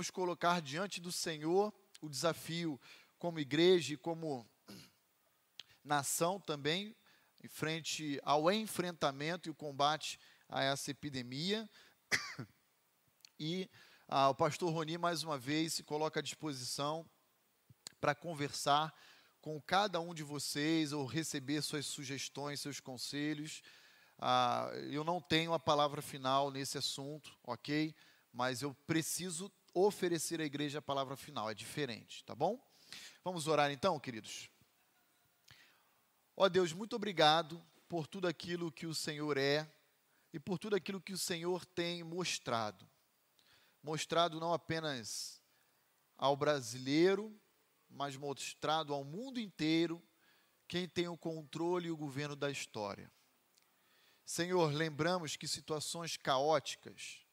vamos colocar diante do Senhor o desafio como igreja e como nação também, em frente ao enfrentamento e o combate a essa epidemia. E ah, o pastor Roni, mais uma vez, se coloca à disposição para conversar com cada um de vocês ou receber suas sugestões, seus conselhos. Ah, eu não tenho a palavra final nesse assunto, ok? Mas eu preciso oferecer à igreja a palavra final, é diferente, tá bom? Vamos orar então, queridos? Ó Deus, muito obrigado por tudo aquilo que o Senhor é e por tudo aquilo que o Senhor tem mostrado. Mostrado não apenas ao brasileiro, mas mostrado ao mundo inteiro quem tem o controle e o governo da história. Senhor, lembramos que situações caóticas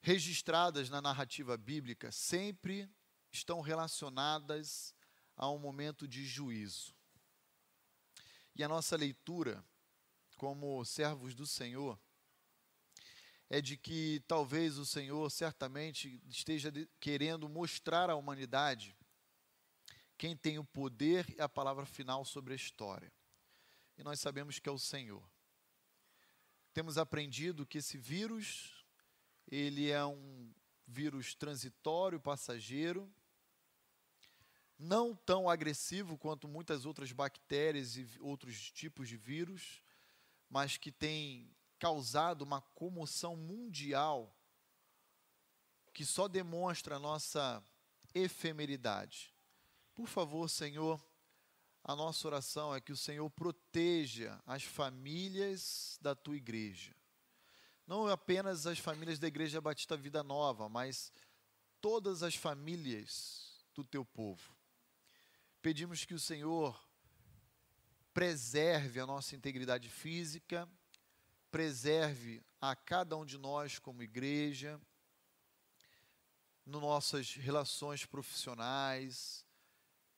registradas na narrativa bíblica sempre estão relacionadas a um momento de juízo. E a nossa leitura, como servos do Senhor, é de que talvez o Senhor certamente esteja querendo mostrar à humanidade quem tem o poder e a palavra final sobre a história. E nós sabemos que é o Senhor. Temos aprendido que esse vírus, ele é um vírus transitório, passageiro, não tão agressivo quanto muitas outras bactérias e outros tipos de vírus, mas que tem causado uma comoção mundial que só demonstra a nossa efemeridade. Por favor, Senhor, a nossa oração é que o Senhor proteja as famílias da tua igreja. Não apenas as famílias da Igreja Batista Vida Nova, mas todas as famílias do teu povo. Pedimos que o Senhor preserve a nossa integridade física, preserve a cada um de nós como igreja, nas nossas relações profissionais,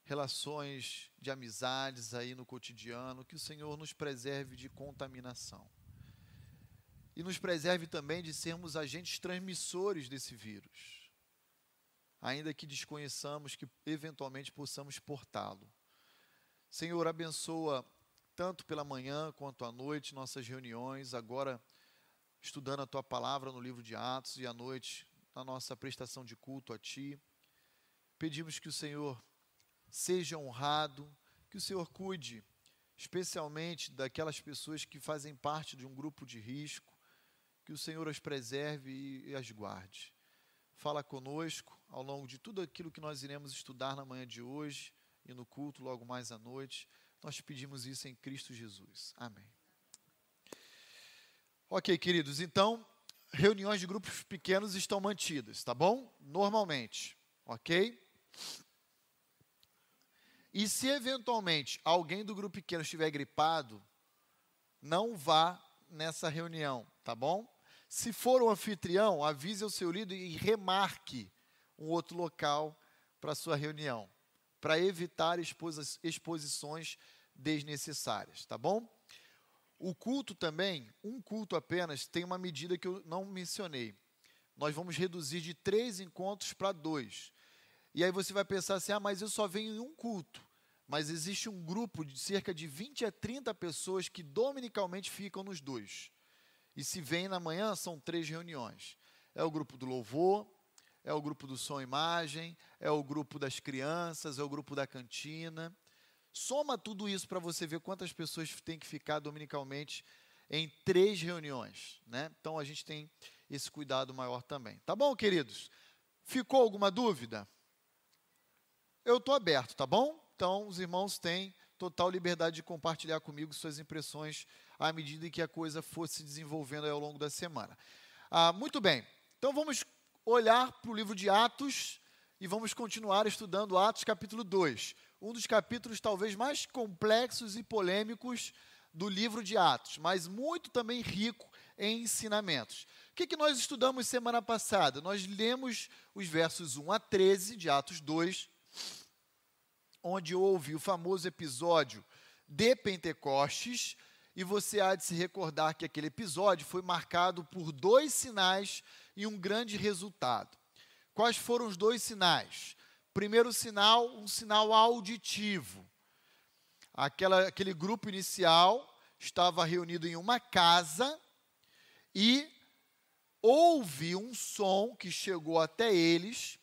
relações de amizades aí no cotidiano, que o Senhor nos preserve de contaminação. E nos preserve também de sermos agentes transmissores desse vírus, ainda que desconheçamos que eventualmente possamos portá-lo. Senhor, abençoa tanto pela manhã quanto à noite, nossas reuniões, agora estudando a tua palavra no livro de Atos e à noite na nossa prestação de culto a ti. Pedimos que o Senhor seja honrado, que o Senhor cuide especialmente daquelas pessoas que fazem parte de um grupo de risco, que o Senhor as preserve e as guarde. Fala conosco ao longo de tudo aquilo que nós iremos estudar na manhã de hoje e no culto logo mais à noite. Nós pedimos isso em Cristo Jesus. Amém. Ok, queridos, então, reuniões de grupos pequenos estão mantidas, tá bom? Normalmente, ok? E se eventualmente alguém do grupo pequeno estiver gripado, não vá nessa reunião, tá bom? Se for o anfitrião, avise o seu líder e remarque um outro local para sua reunião para evitar exposições desnecessárias, tá bom? O culto também, um culto apenas, tem uma medida que eu não mencionei. Nós vamos reduzir de três encontros para dois. E aí você vai pensar assim: ah, mas eu só venho em um culto. Mas existe um grupo de cerca de 20 a 30 pessoas que dominicalmente ficam nos dois. E se vem na manhã, são três reuniões. É o grupo do louvor, é o grupo do som e imagem, é o grupo das crianças, é o grupo da cantina. Soma tudo isso para você ver quantas pessoas tem que ficar dominicalmente em três reuniões, né? Então a gente tem esse cuidado maior também. Tá bom, queridos? Ficou alguma dúvida? Eu estou aberto, tá bom? Então os irmãos têm total liberdade de compartilhar comigo suas impressões à medida que a coisa for se desenvolvendo ao longo da semana. Ah, muito bem. Então vamos olhar para o livro de Atos e vamos continuar estudando Atos capítulo 2, um dos capítulos talvez mais complexos e polêmicos do livro de Atos, mas muito também rico em ensinamentos. O que, que nós estudamos semana passada? Nós lemos os versos 1 a 13 de Atos 2, onde houve o famoso episódio de Pentecostes, e você há de se recordar que aquele episódio foi marcado por dois sinais e um grande resultado. Quais foram os dois sinais? Primeiro sinal, um sinal auditivo. Aquela, aquele grupo inicial estava reunido em uma casa e houve um som que chegou até eles,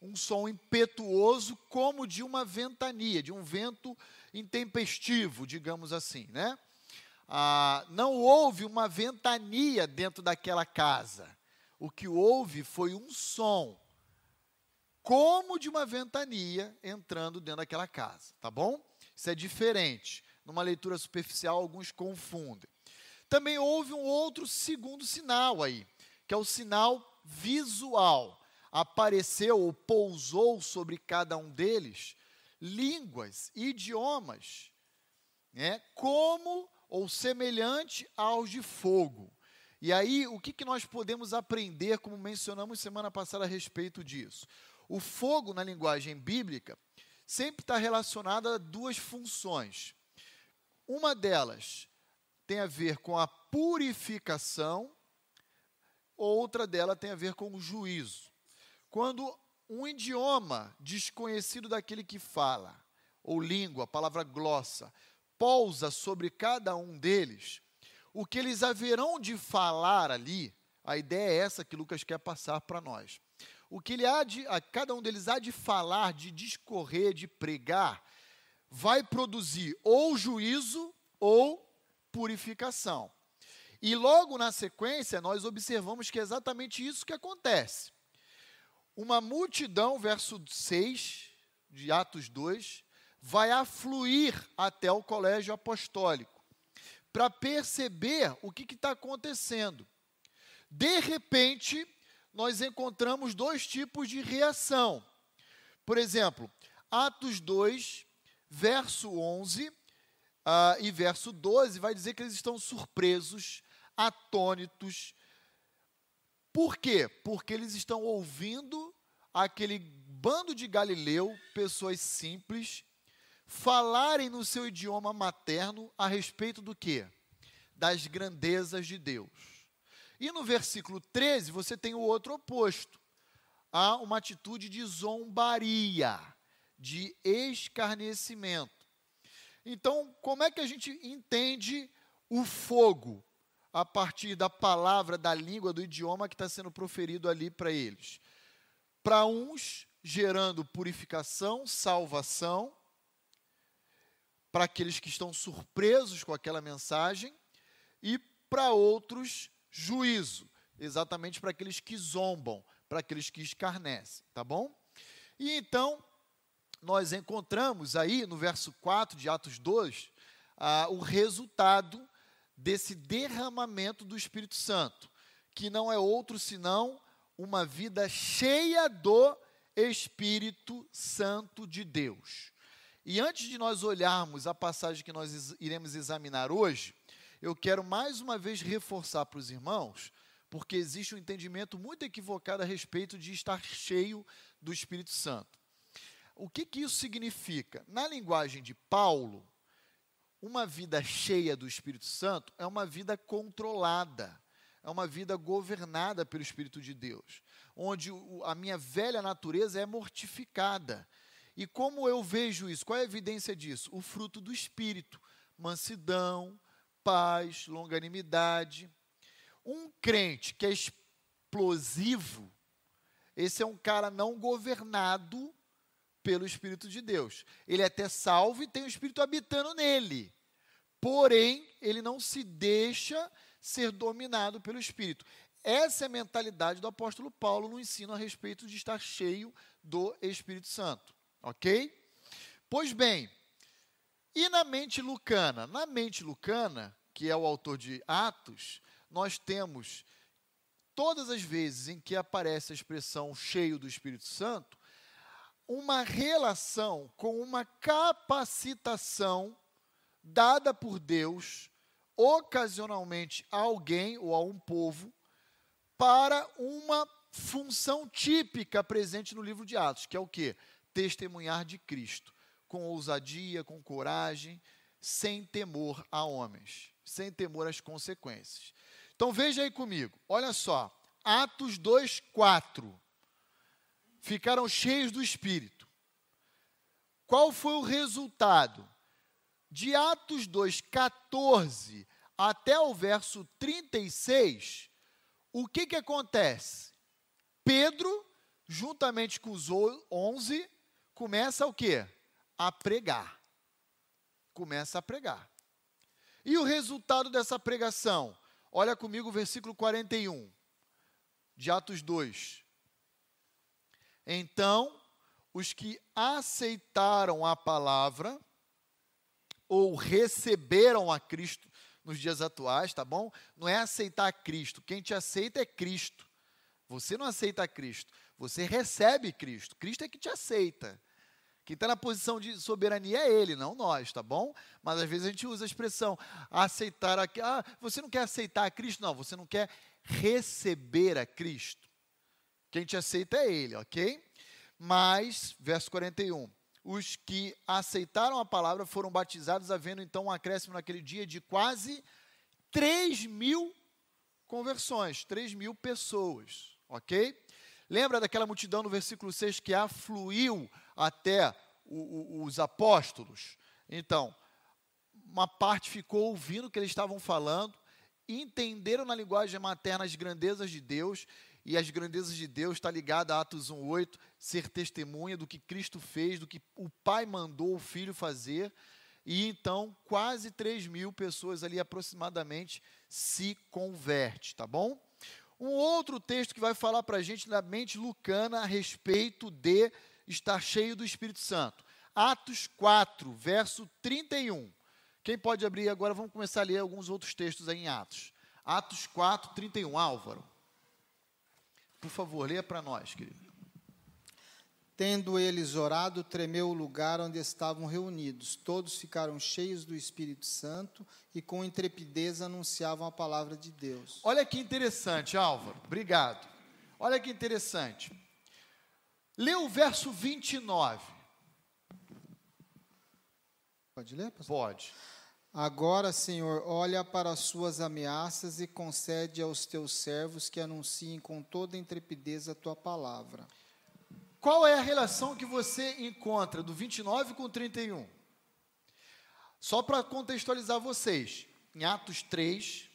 um som impetuoso como de uma ventania, de um vento intempestivo, digamos assim, né? Ah, não houve uma ventania dentro daquela casa. O que houve foi um som, como de uma ventania entrando dentro daquela casa, tá bom? Isso é diferente. Numa leitura superficial, alguns confundem. Também houve um outro segundo sinal aí, que é o sinal visual. Apareceu ou pousou sobre cada um deles línguas, idiomas, né, como ou semelhante aos de fogo. E aí, o que, que nós podemos aprender, como mencionamos semana passada a respeito disso? O fogo, na linguagem bíblica, sempre está relacionado a duas funções. Uma delas tem a ver com a purificação, outra dela tem a ver com o juízo. Quando um idioma desconhecido daquele que fala, ou língua, palavra glossa, pousa sobre cada um deles, o que eles haverão de falar ali, a ideia é essa que Lucas quer passar para nós. O que ele há de, a cada um deles há de falar, de discorrer, de pregar, vai produzir ou juízo ou purificação. E logo na sequência, nós observamos que é exatamente isso que acontece uma multidão, verso 6 de Atos 2, vai afluir até o colégio apostólico para perceber o que está acontecendo. De repente, nós encontramos dois tipos de reação. Por exemplo, Atos 2, verso 11 uh, e verso 12, vai dizer que eles estão surpresos, atônitos, por quê? Porque eles estão ouvindo aquele bando de Galileu, pessoas simples, falarem no seu idioma materno a respeito do quê? Das grandezas de Deus. E no versículo 13, você tem o outro oposto. Há uma atitude de zombaria, de escarnecimento. Então, como é que a gente entende o fogo? a partir da palavra, da língua, do idioma que está sendo proferido ali para eles. Para uns, gerando purificação, salvação, para aqueles que estão surpresos com aquela mensagem, e para outros, juízo, exatamente para aqueles que zombam, para aqueles que escarnecem, tá bom? E então, nós encontramos aí no verso 4 de Atos 2, ah, o resultado desse derramamento do Espírito Santo, que não é outro senão uma vida cheia do Espírito Santo de Deus. E antes de nós olharmos a passagem que nós iremos examinar hoje, eu quero mais uma vez reforçar para os irmãos, porque existe um entendimento muito equivocado a respeito de estar cheio do Espírito Santo. O que, que isso significa? Na linguagem de Paulo, uma vida cheia do Espírito Santo é uma vida controlada, é uma vida governada pelo Espírito de Deus, onde a minha velha natureza é mortificada. E como eu vejo isso? Qual é a evidência disso? O fruto do Espírito: mansidão, paz, longanimidade. Um crente que é explosivo, esse é um cara não governado pelo Espírito de Deus. Ele é até salvo e tem o Espírito habitando nele. Porém, ele não se deixa ser dominado pelo Espírito. Essa é a mentalidade do apóstolo Paulo no ensino a respeito de estar cheio do Espírito Santo. Ok? Pois bem, e na mente lucana? Na mente lucana, que é o autor de Atos, nós temos todas as vezes em que aparece a expressão cheio do Espírito Santo, uma relação com uma capacitação dada por Deus ocasionalmente a alguém ou a um povo para uma função típica presente no livro de Atos, que é o que? Testemunhar de Cristo, com ousadia, com coragem, sem temor a homens, sem temor às consequências. Então veja aí comigo, olha só, Atos 2, 4. Ficaram cheios do Espírito. Qual foi o resultado? De Atos 2, 14 até o verso 36, o que, que acontece? Pedro, juntamente com os 11, começa o quê? A pregar. Começa a pregar. E o resultado dessa pregação? Olha comigo o versículo 41 de Atos 2. Então, os que aceitaram a palavra ou receberam a Cristo nos dias atuais, tá bom? Não é aceitar Cristo. Quem te aceita é Cristo. Você não aceita Cristo. Você recebe Cristo. Cristo é que te aceita. Quem está na posição de soberania é ele, não nós, tá bom? Mas às vezes a gente usa a expressão aceitar a ah, você não quer aceitar a Cristo? Não, você não quer receber a Cristo. Quem te aceita é ele, ok? Mas, verso 41, os que aceitaram a palavra foram batizados, havendo então um acréscimo naquele dia de quase 3 mil conversões, 3 mil pessoas, ok? Lembra daquela multidão no versículo 6 que afluiu até o, o, os apóstolos? Então, uma parte ficou ouvindo o que eles estavam falando, entenderam na linguagem materna as grandezas de Deus e as grandezas de Deus está ligada a Atos 1:8, ser testemunha do que Cristo fez, do que o Pai mandou o Filho fazer. E então, quase 3 mil pessoas ali aproximadamente se converte, tá bom? Um outro texto que vai falar para a gente na mente lucana a respeito de estar cheio do Espírito Santo. Atos 4, verso 31. Quem pode abrir agora? Vamos começar a ler alguns outros textos aí em Atos. Atos 4, 31. Álvaro. Por favor, leia para nós, querido. Tendo eles orado, tremeu o lugar onde estavam reunidos. Todos ficaram cheios do Espírito Santo e com intrepidez anunciavam a palavra de Deus. Olha que interessante, Álvaro. Obrigado. Olha que interessante. Lê o verso 29. Pode ler, pastor? Pode. Agora, Senhor, olha para as suas ameaças e concede aos teus servos que anunciem com toda intrepidez a tua palavra. Qual é a relação que você encontra do 29 com o 31? Só para contextualizar vocês, em Atos 3,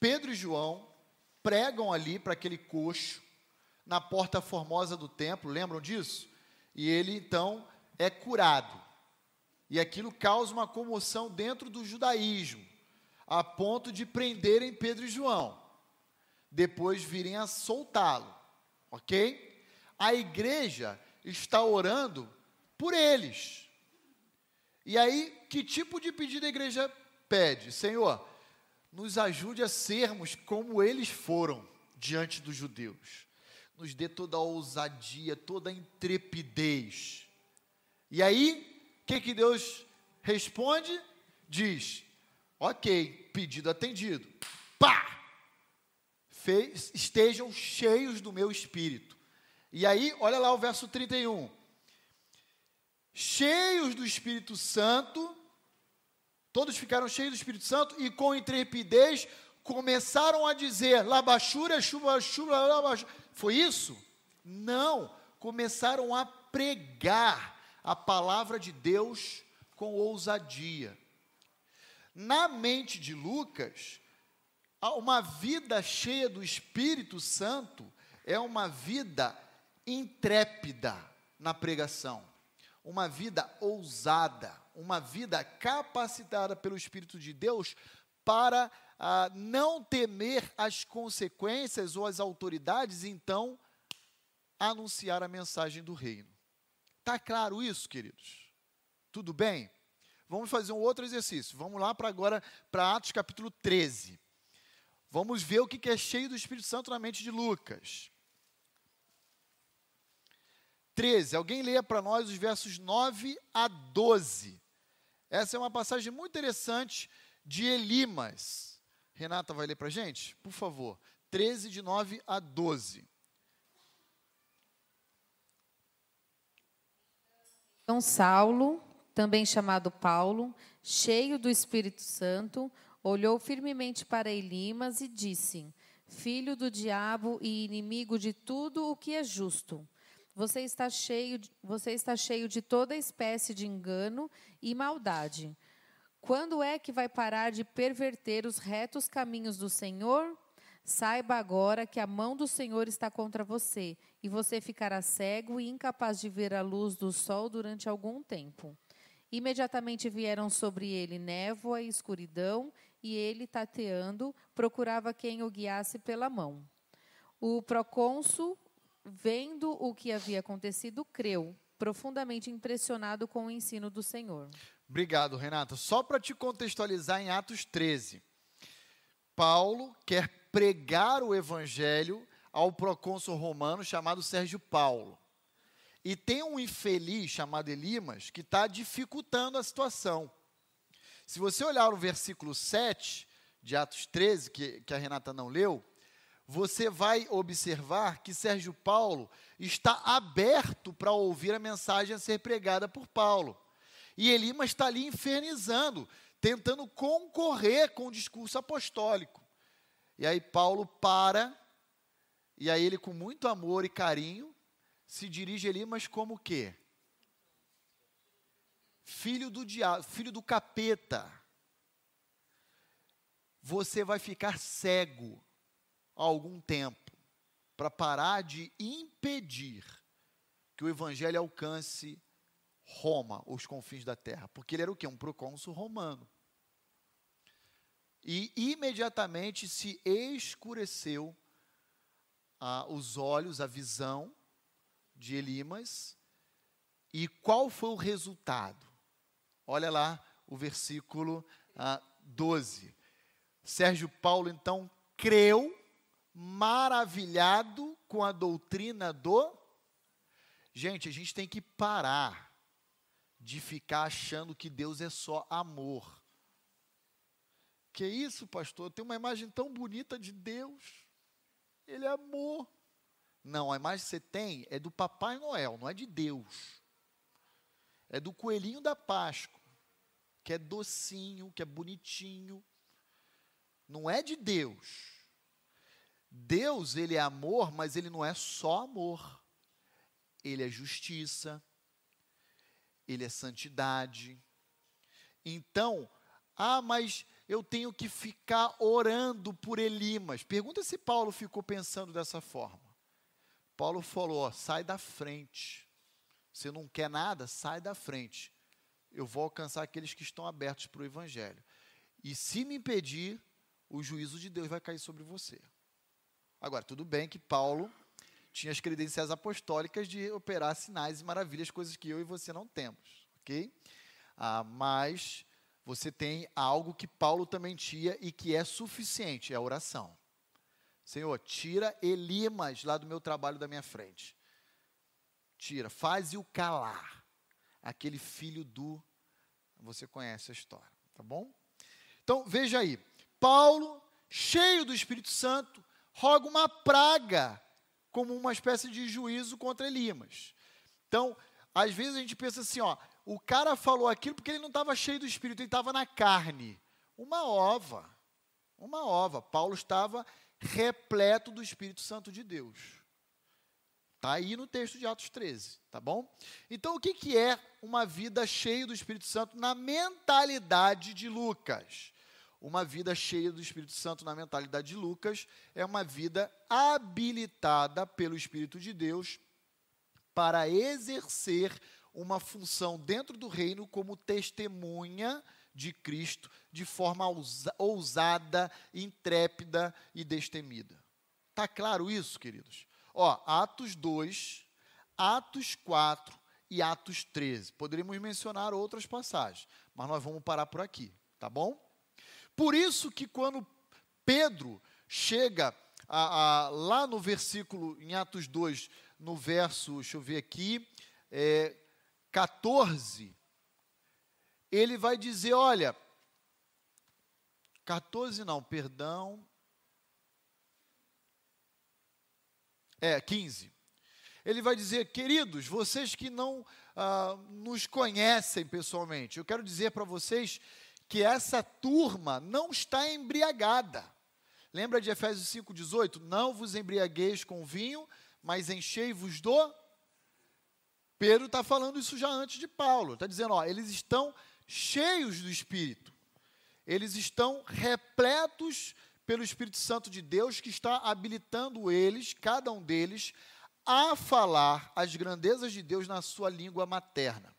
Pedro e João pregam ali para aquele coxo na porta formosa do templo, lembram disso? E ele então é curado. E aquilo causa uma comoção dentro do judaísmo, a ponto de prenderem Pedro e João, depois virem a soltá-lo, ok? A igreja está orando por eles. E aí, que tipo de pedido a igreja pede? Senhor, nos ajude a sermos como eles foram diante dos judeus. Nos dê toda a ousadia, toda a intrepidez. E aí, que, que Deus responde? Diz: Ok, pedido atendido. Pá! Fez, estejam cheios do meu espírito. E aí, olha lá o verso 31. Cheios do Espírito Santo, todos ficaram cheios do Espírito Santo e com intrepidez começaram a dizer: Labachura, chuva, chuva, labachura. Foi isso? Não. Começaram a pregar a palavra de Deus com ousadia. Na mente de Lucas, uma vida cheia do Espírito Santo é uma vida intrépida na pregação, uma vida ousada, uma vida capacitada pelo Espírito de Deus para ah, não temer as consequências ou as autoridades, então anunciar a mensagem do reino. Está claro isso, queridos? Tudo bem? Vamos fazer um outro exercício. Vamos lá para agora para Atos capítulo 13. Vamos ver o que é cheio do Espírito Santo na mente de Lucas. 13. Alguém leia para nós os versos 9 a 12. Essa é uma passagem muito interessante de Elimas. Renata vai ler para a gente? Por favor. 13, de 9 a 12. Então, Saulo, também chamado Paulo, cheio do Espírito Santo, olhou firmemente para Elimas e disse: filho do diabo e inimigo de tudo o que é justo. Você está cheio, de- você está cheio de toda espécie de engano e maldade. Quando é que vai parar de perverter os retos caminhos do Senhor? Saiba agora que a mão do Senhor está contra você, e você ficará cego e incapaz de ver a luz do sol durante algum tempo. Imediatamente vieram sobre ele névoa e escuridão, e ele, tateando, procurava quem o guiasse pela mão. O procônsul, vendo o que havia acontecido, creu, profundamente impressionado com o ensino do Senhor. Obrigado, Renata. Só para te contextualizar em Atos 13. Paulo quer pregar o evangelho ao procônsul romano chamado Sérgio Paulo. E tem um infeliz chamado Elimas que está dificultando a situação. Se você olhar o versículo 7 de Atos 13, que, que a Renata não leu, você vai observar que Sérgio Paulo está aberto para ouvir a mensagem a ser pregada por Paulo. E Elimas está ali infernizando, tentando concorrer com o discurso apostólico. E aí Paulo para, e aí ele, com muito amor e carinho, se dirige a Elimas como o quê? Filho do diabo, filho do capeta. Você vai ficar cego há algum tempo para parar de impedir que o evangelho alcance Roma, os confins da terra, porque ele era o quê? Um procônsul romano. E imediatamente se escureceu ah, os olhos, a visão de Elimas. E qual foi o resultado? Olha lá o versículo ah, 12. Sérgio Paulo então creu, maravilhado com a doutrina do. Gente, a gente tem que parar de ficar achando que Deus é só amor. Que isso, pastor? Tem uma imagem tão bonita de Deus. Ele é amor. Não, a imagem que você tem é do Papai Noel, não é de Deus. É do coelhinho da Páscoa, que é docinho, que é bonitinho. Não é de Deus. Deus, ele é amor, mas ele não é só amor. Ele é justiça, ele é santidade. Então, ah, mas eu tenho que ficar orando por Elimas. Pergunta se Paulo ficou pensando dessa forma. Paulo falou: ó, sai da frente. Você não quer nada? Sai da frente. Eu vou alcançar aqueles que estão abertos para o Evangelho. E se me impedir, o juízo de Deus vai cair sobre você. Agora, tudo bem que Paulo tinha as credenciais apostólicas de operar sinais e maravilhas, coisas que eu e você não temos, ok? Ah, mas você tem algo que Paulo também tinha e que é suficiente, é a oração. Senhor, tira Elimas lá do meu trabalho da minha frente. Tira, faz-o calar. Aquele filho do. Você conhece a história, tá bom? Então, veja aí. Paulo, cheio do Espírito Santo, roga uma praga como uma espécie de juízo contra Elimas. Então, às vezes a gente pensa assim, ó, o cara falou aquilo porque ele não estava cheio do Espírito, ele estava na carne. Uma ova, uma ova. Paulo estava repleto do Espírito Santo de Deus. Está aí no texto de Atos 13, tá bom? Então, o que, que é uma vida cheia do Espírito Santo na mentalidade de Lucas? Uma vida cheia do Espírito Santo na mentalidade de Lucas é uma vida habilitada pelo Espírito de Deus para exercer uma função dentro do reino como testemunha de Cristo de forma ousa- ousada, intrépida e destemida. Tá claro isso, queridos? Ó, Atos 2, Atos 4 e Atos 13. Poderíamos mencionar outras passagens, mas nós vamos parar por aqui, tá bom? Por isso que quando Pedro chega a- a- lá no versículo, em Atos 2, no verso, deixa eu ver aqui, é, 14, ele vai dizer, olha, 14 não, perdão, é, 15. Ele vai dizer, queridos, vocês que não ah, nos conhecem pessoalmente, eu quero dizer para vocês que essa turma não está embriagada. Lembra de Efésios 5,18? Não vos embriagueis com vinho, mas enchei-vos do. Pedro está falando isso já antes de Paulo. Está dizendo, ó, eles estão cheios do Espírito. Eles estão repletos pelo Espírito Santo de Deus que está habilitando eles, cada um deles, a falar as grandezas de Deus na sua língua materna.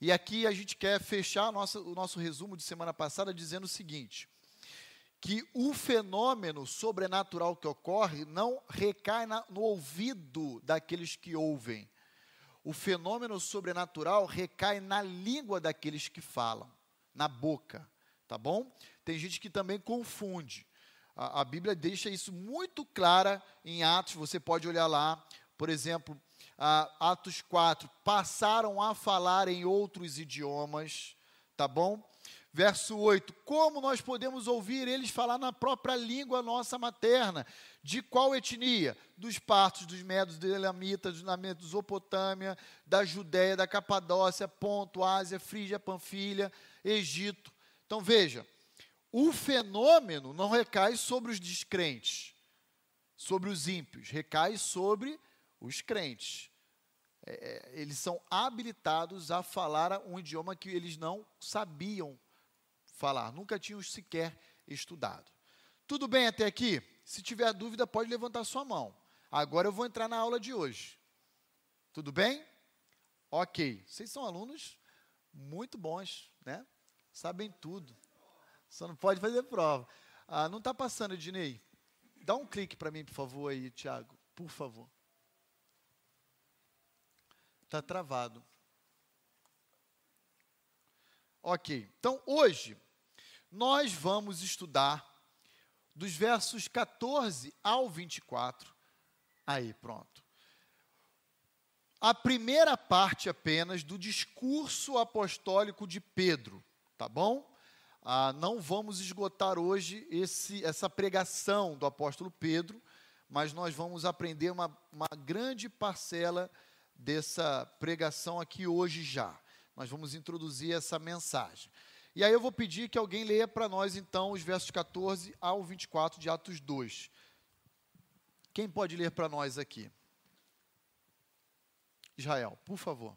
E aqui a gente quer fechar nossa, o nosso resumo de semana passada dizendo o seguinte: que o fenômeno sobrenatural que ocorre não recai na, no ouvido daqueles que ouvem. O fenômeno sobrenatural recai na língua daqueles que falam, na boca, tá bom? Tem gente que também confunde. A, a Bíblia deixa isso muito clara em Atos, você pode olhar lá, por exemplo, uh, Atos 4, passaram a falar em outros idiomas, tá bom? Verso 8: Como nós podemos ouvir eles falar na própria língua nossa materna? De qual etnia? Dos partos, dos medos, dos elamitas, dos Mesopotâmia, da Judéia, da Capadócia, Ponto, Ásia, Frígia, Panfilha, Egito. Então veja, o fenômeno não recai sobre os descrentes, sobre os ímpios, recai sobre os crentes. É, é, eles são habilitados a falar um idioma que eles não sabiam falar, nunca tinham sequer estudado. Tudo bem até aqui? Se tiver dúvida, pode levantar sua mão. Agora eu vou entrar na aula de hoje. Tudo bem? Ok. Vocês são alunos muito bons, né? Sabem tudo. Só não pode fazer prova. Ah, não está passando, Ednei? Dá um clique para mim, por favor, aí, Tiago. Por favor. Está travado. Ok, então hoje nós vamos estudar dos versos 14 ao 24. Aí, pronto. A primeira parte apenas do discurso apostólico de Pedro, tá bom? Ah, não vamos esgotar hoje esse, essa pregação do apóstolo Pedro, mas nós vamos aprender uma, uma grande parcela dessa pregação aqui hoje já. Nós vamos introduzir essa mensagem. E aí eu vou pedir que alguém leia para nós então os versos 14 ao 24 de Atos 2. Quem pode ler para nós aqui? Israel, por favor.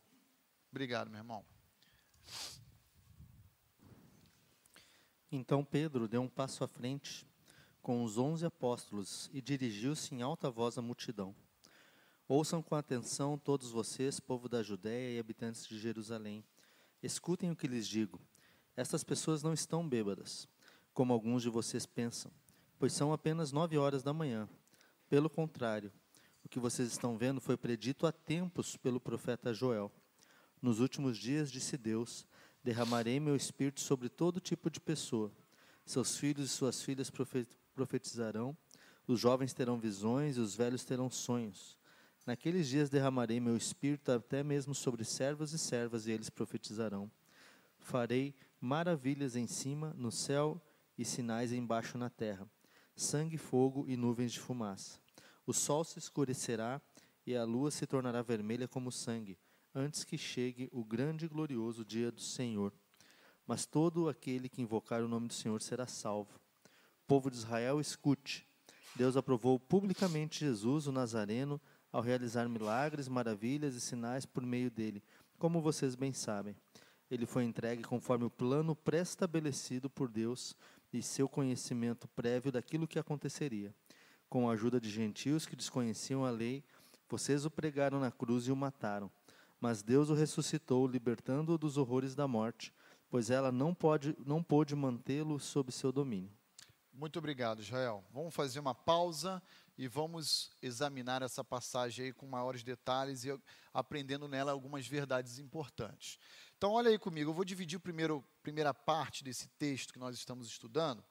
Obrigado, meu irmão. Então Pedro deu um passo à frente com os onze apóstolos e dirigiu-se em alta voz à multidão. Ouçam com atenção todos vocês, povo da Judéia e habitantes de Jerusalém. Escutem o que lhes digo. Estas pessoas não estão bêbadas, como alguns de vocês pensam, pois são apenas nove horas da manhã. Pelo contrário, o que vocês estão vendo foi predito há tempos pelo profeta Joel. Nos últimos dias, disse Deus, derramarei meu espírito sobre todo tipo de pessoa. Seus filhos e suas filhas profetizarão, os jovens terão visões e os velhos terão sonhos. Naqueles dias derramarei meu espírito até mesmo sobre servos e servas, e eles profetizarão. Farei maravilhas em cima, no céu, e sinais embaixo na terra: sangue, fogo e nuvens de fumaça. O sol se escurecerá e a lua se tornará vermelha como sangue, antes que chegue o grande e glorioso dia do Senhor. Mas todo aquele que invocar o nome do Senhor será salvo. Povo de Israel, escute. Deus aprovou publicamente Jesus, o Nazareno, ao realizar milagres, maravilhas e sinais por meio dele, como vocês bem sabem. Ele foi entregue conforme o plano pré-estabelecido por Deus e seu conhecimento prévio daquilo que aconteceria. Com a ajuda de gentios que desconheciam a lei, vocês o pregaram na cruz e o mataram. Mas Deus o ressuscitou, libertando-o dos horrores da morte, pois ela não pode não pôde mantê-lo sob seu domínio. Muito obrigado, Israel. Vamos fazer uma pausa e vamos examinar essa passagem aí com maiores detalhes e aprendendo nela algumas verdades importantes. Então, olha aí comigo, eu vou dividir a primeiro, primeira parte desse texto que nós estamos estudando,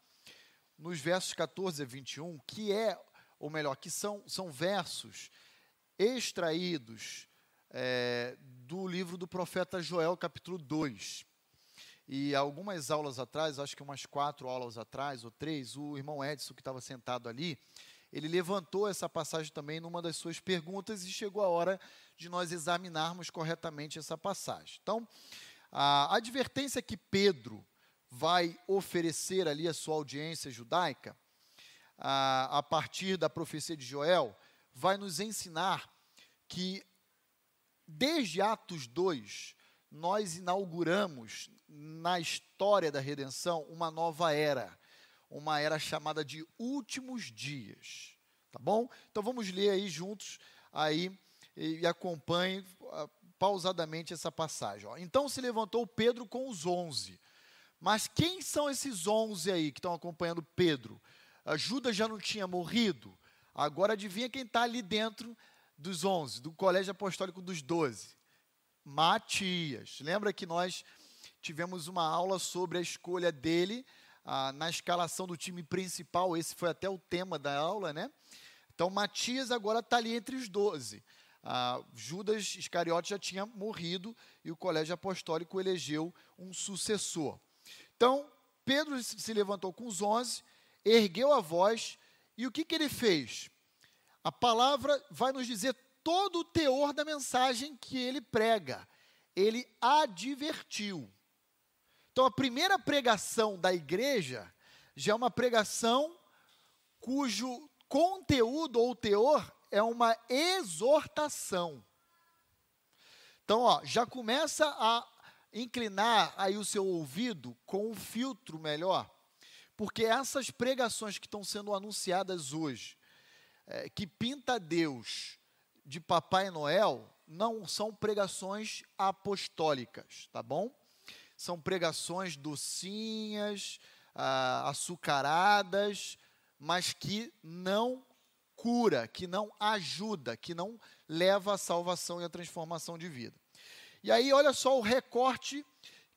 nos versos 14 a 21, que é, ou melhor, que são, são versos extraídos é, do livro do profeta Joel, capítulo 2. E algumas aulas atrás, acho que umas quatro aulas atrás, ou três, o irmão Edson, que estava sentado ali, ele levantou essa passagem também numa das suas perguntas e chegou a hora de nós examinarmos corretamente essa passagem. Então, a advertência que Pedro vai oferecer ali à sua audiência judaica a, a partir da profecia de Joel, vai nos ensinar que, desde Atos 2, nós inauguramos na história da redenção uma nova era, uma era chamada de últimos dias, tá bom? Então vamos ler aí juntos aí e, e acompanhe pausadamente essa passagem. Ó. Então se levantou Pedro com os onze. Mas quem são esses onze aí que estão acompanhando Pedro? A Judas já não tinha morrido? Agora adivinha quem está ali dentro dos onze, do colégio apostólico dos doze? Matias. Lembra que nós tivemos uma aula sobre a escolha dele ah, na escalação do time principal, esse foi até o tema da aula, né? Então Matias agora está ali entre os doze. Ah, Judas Iscariote já tinha morrido e o colégio apostólico elegeu um sucessor. Então, Pedro se levantou com os onze, ergueu a voz, e o que, que ele fez? A palavra vai nos dizer todo o teor da mensagem que ele prega. Ele advertiu. Então, a primeira pregação da igreja já é uma pregação cujo conteúdo ou teor é uma exortação. Então, ó, já começa a inclinar aí o seu ouvido com um filtro melhor, porque essas pregações que estão sendo anunciadas hoje, é, que pinta Deus de Papai Noel, não são pregações apostólicas, tá bom? São pregações docinhas, ah, açucaradas, mas que não cura, que não ajuda, que não leva à salvação e à transformação de vida. E aí, olha só o recorte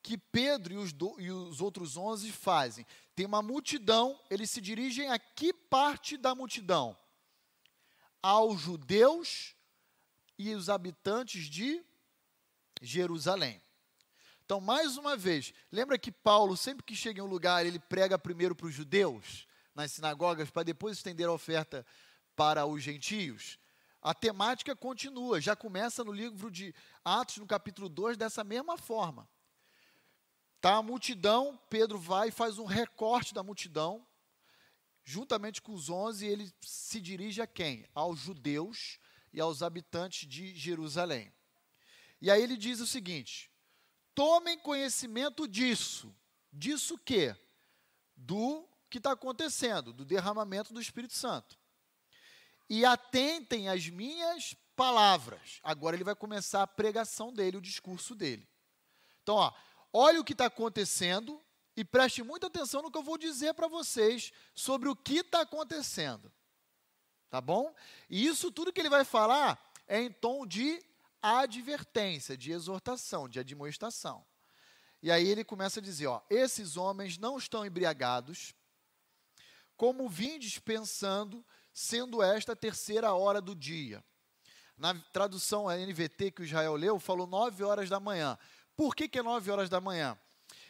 que Pedro e os, do, e os outros onze fazem. Tem uma multidão, eles se dirigem a que parte da multidão? Aos judeus e os habitantes de Jerusalém. Então, mais uma vez, lembra que Paulo, sempre que chega em um lugar, ele prega primeiro para os judeus, nas sinagogas, para depois estender a oferta para os gentios? A temática continua, já começa no livro de Atos, no capítulo 2, dessa mesma forma. Tá a multidão, Pedro vai e faz um recorte da multidão, juntamente com os onze, ele se dirige a quem? Aos judeus e aos habitantes de Jerusalém. E aí ele diz o seguinte: tomem conhecimento disso. Disso que? Do que está acontecendo, do derramamento do Espírito Santo e atentem às minhas palavras. Agora ele vai começar a pregação dele, o discurso dele. Então, ó, olha o que está acontecendo e preste muita atenção no que eu vou dizer para vocês sobre o que está acontecendo. Tá bom? E isso tudo que ele vai falar é em tom de advertência, de exortação, de admoestação. E aí ele começa a dizer: ó, esses homens não estão embriagados, como vindes pensando sendo esta a terceira hora do dia. Na tradução NVT que o Israel leu, falou nove horas da manhã. Por que, que é nove horas da manhã?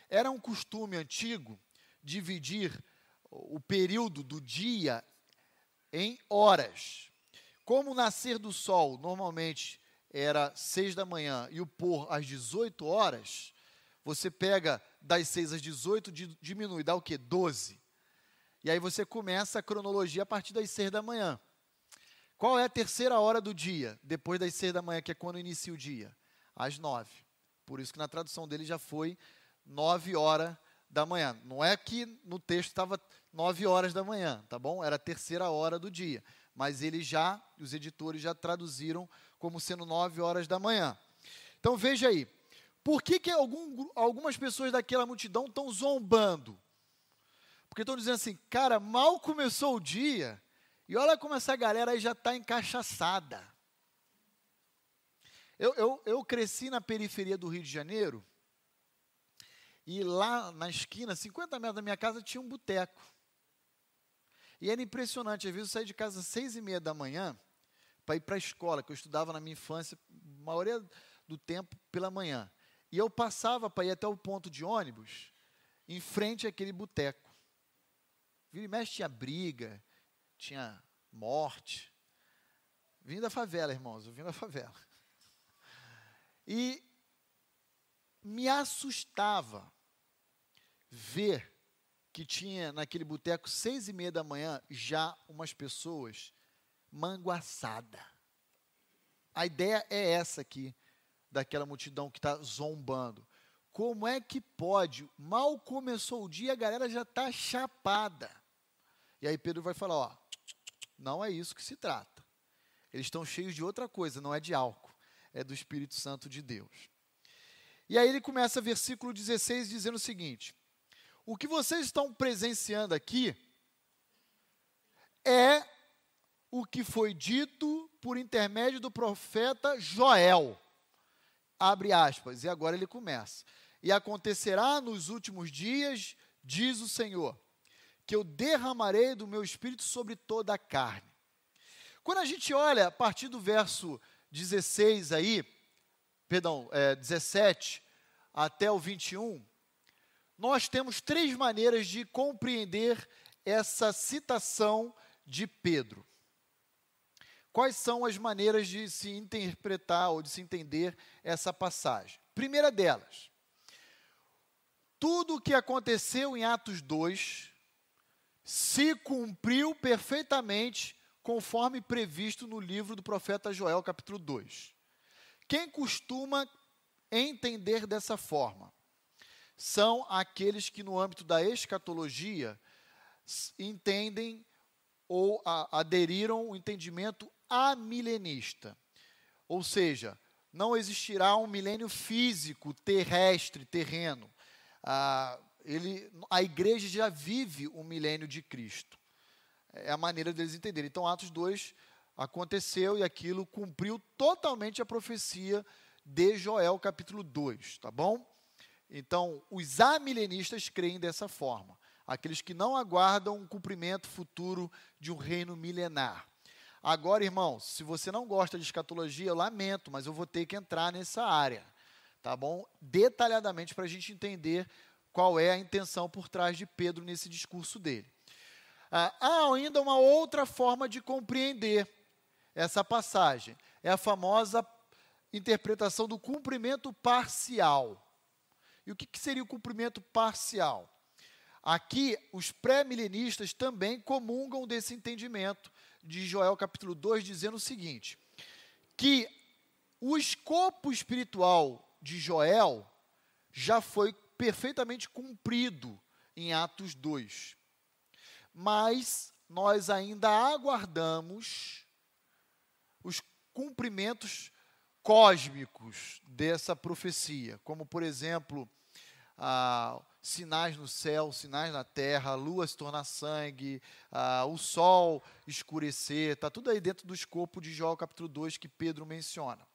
Era um costume antigo dividir o período do dia em horas. Como o nascer do sol normalmente era seis da manhã e o pôr às 18 horas, você pega das seis às 18, diminui, dá o quê? 12. E aí você começa a cronologia a partir das seis da manhã. Qual é a terceira hora do dia, depois das seis da manhã, que é quando inicia o dia? Às nove. Por isso que na tradução dele já foi nove horas da manhã. Não é que no texto estava nove horas da manhã, tá bom? Era a terceira hora do dia. Mas eles já, os editores já traduziram como sendo nove horas da manhã. Então veja aí. Por que, que algum, algumas pessoas daquela multidão estão zombando? Porque estão dizendo assim, cara, mal começou o dia, e olha como essa galera aí já está encaixaçada. Eu, eu, eu cresci na periferia do Rio de Janeiro, e lá na esquina, 50 metros da minha casa, tinha um boteco. E era impressionante, às vezes eu saía de casa às seis e meia da manhã para ir para a escola, que eu estudava na minha infância, a maioria do tempo pela manhã. E eu passava para ir até o ponto de ônibus, em frente àquele boteco. Vira e mexe tinha briga, tinha morte. Vim da favela, irmãos, eu vim da favela. E me assustava ver que tinha naquele boteco seis e meia da manhã já umas pessoas manguaçada. A ideia é essa aqui, daquela multidão que está zombando. Como é que pode? Mal começou o dia, a galera já está chapada. E aí Pedro vai falar: ó, não é isso que se trata. Eles estão cheios de outra coisa, não é de álcool, é do Espírito Santo de Deus. E aí ele começa versículo 16 dizendo o seguinte: O que vocês estão presenciando aqui é o que foi dito por intermédio do profeta Joel. Abre aspas, e agora ele começa. E acontecerá nos últimos dias, diz o Senhor, que eu derramarei do meu espírito sobre toda a carne. Quando a gente olha a partir do verso 16 aí, perdão, é, 17 até o 21, nós temos três maneiras de compreender essa citação de Pedro. Quais são as maneiras de se interpretar ou de se entender essa passagem? Primeira delas, tudo o que aconteceu em Atos 2 se cumpriu perfeitamente conforme previsto no livro do profeta Joel, capítulo 2. Quem costuma entender dessa forma? São aqueles que, no âmbito da escatologia, entendem ou a, aderiram o entendimento amilenista. Ou seja, não existirá um milênio físico, terrestre, terreno. Ah, ele, a igreja já vive o milênio de Cristo. É a maneira deles entenderem. Então, Atos 2 aconteceu e aquilo cumpriu totalmente a profecia de Joel, capítulo 2, tá bom? Então, os amilenistas creem dessa forma. Aqueles que não aguardam um cumprimento futuro de um reino milenar. Agora, irmãos, se você não gosta de escatologia, eu lamento, mas eu vou ter que entrar nessa área, tá bom? Detalhadamente para a gente entender qual é a intenção por trás de Pedro nesse discurso dele. Ah, há ainda uma outra forma de compreender essa passagem. É a famosa interpretação do cumprimento parcial. E o que, que seria o cumprimento parcial? Aqui, os pré-milenistas também comungam desse entendimento de Joel capítulo 2, dizendo o seguinte: que o escopo espiritual de Joel já foi perfeitamente cumprido em Atos 2. Mas nós ainda aguardamos os cumprimentos cósmicos dessa profecia, como por exemplo, ah, sinais no céu, sinais na terra, a lua se tornar sangue, o sol escurecer, está tudo aí dentro do escopo de João capítulo 2 que Pedro menciona.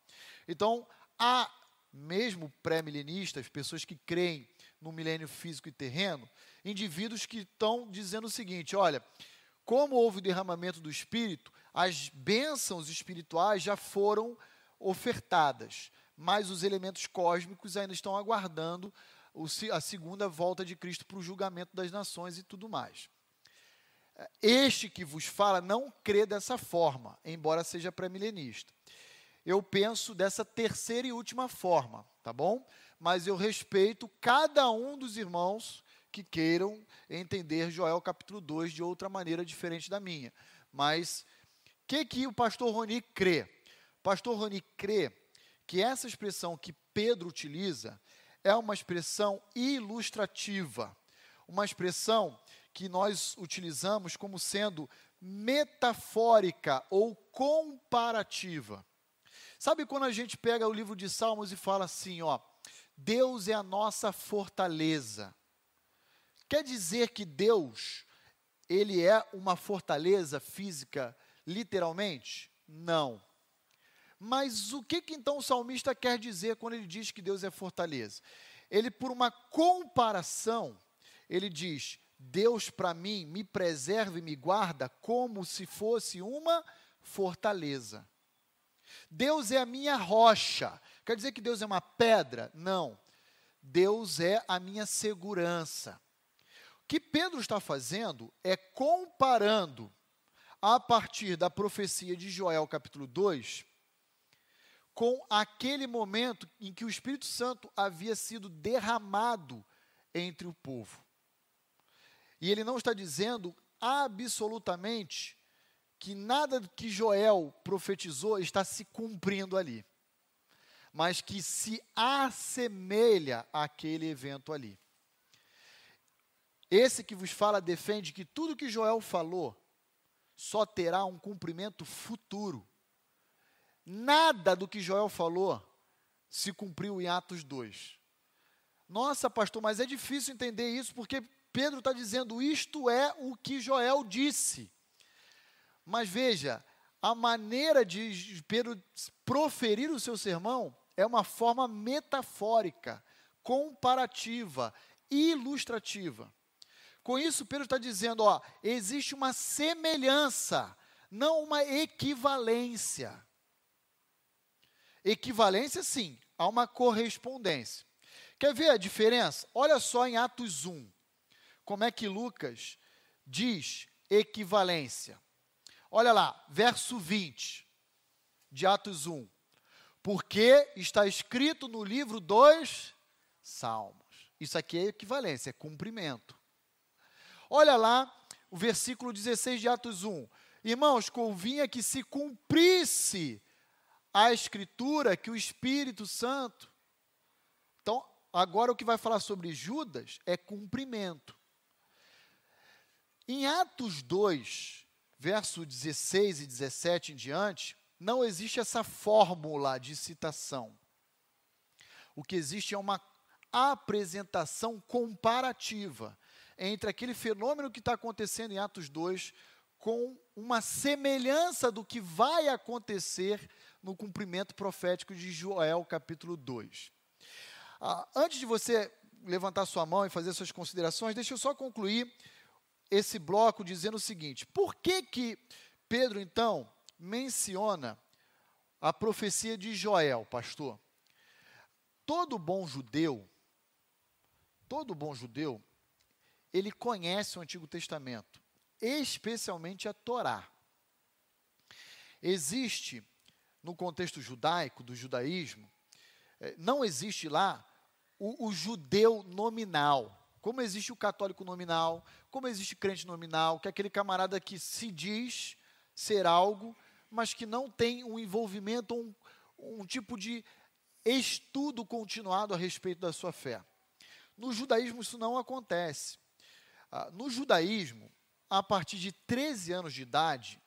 Então, há mesmo pré-milenistas, pessoas que creem no milênio físico e terreno, indivíduos que estão dizendo o seguinte: olha, como houve o derramamento do Espírito, as bênçãos espirituais já foram ofertadas, mas os elementos cósmicos ainda estão aguardando a segunda volta de Cristo para o julgamento das nações e tudo mais. Este que vos fala não crê dessa forma, embora seja pré-milenista. Eu penso dessa terceira e última forma, tá bom? Mas eu respeito cada um dos irmãos que queiram entender Joel capítulo 2 de outra maneira diferente da minha. Mas o que, que o pastor Roni crê? O pastor Roni crê que essa expressão que Pedro utiliza é uma expressão ilustrativa, uma expressão que nós utilizamos como sendo metafórica ou comparativa. Sabe quando a gente pega o livro de Salmos e fala assim, ó, Deus é a nossa fortaleza. Quer dizer que Deus, ele é uma fortaleza física, literalmente? Não. Mas o que, que então o salmista quer dizer quando ele diz que Deus é fortaleza? Ele, por uma comparação, ele diz: Deus para mim me preserva e me guarda como se fosse uma fortaleza. Deus é a minha rocha. Quer dizer que Deus é uma pedra? Não. Deus é a minha segurança. O que Pedro está fazendo é comparando, a partir da profecia de Joel, capítulo 2, com aquele momento em que o Espírito Santo havia sido derramado entre o povo. E ele não está dizendo absolutamente que nada que Joel profetizou está se cumprindo ali, mas que se assemelha àquele evento ali. Esse que vos fala defende que tudo que Joel falou só terá um cumprimento futuro. Nada do que Joel falou se cumpriu em Atos 2. Nossa, pastor, mas é difícil entender isso porque Pedro está dizendo isto é o que Joel disse. Mas veja, a maneira de Pedro proferir o seu sermão é uma forma metafórica, comparativa, ilustrativa. Com isso, Pedro está dizendo: ó, existe uma semelhança, não uma equivalência. Equivalência, sim, há uma correspondência. Quer ver a diferença? Olha só em Atos 1, como é que Lucas diz equivalência. Olha lá, verso 20 de Atos 1. Porque está escrito no livro dos Salmos. Isso aqui é equivalência, é cumprimento. Olha lá o versículo 16 de Atos 1. Irmãos, convinha que se cumprisse a Escritura, que o Espírito Santo. Então, agora o que vai falar sobre Judas é cumprimento. Em Atos 2, verso 16 e 17 em diante, não existe essa fórmula de citação. O que existe é uma apresentação comparativa entre aquele fenômeno que está acontecendo em Atos 2 com uma semelhança do que vai acontecer no cumprimento profético de Joel, capítulo 2. Ah, antes de você levantar sua mão e fazer suas considerações, deixa eu só concluir esse bloco dizendo o seguinte: por que que Pedro então menciona a profecia de Joel, pastor? Todo bom judeu, todo bom judeu ele conhece o Antigo Testamento, especialmente a Torá. Existe, no contexto judaico, do judaísmo, eh, não existe lá o, o judeu nominal, como existe o católico nominal, como existe crente nominal, que é aquele camarada que se diz ser algo, mas que não tem um envolvimento, um, um tipo de estudo continuado a respeito da sua fé. No judaísmo isso não acontece. Ah, no judaísmo, a partir de 13 anos de idade,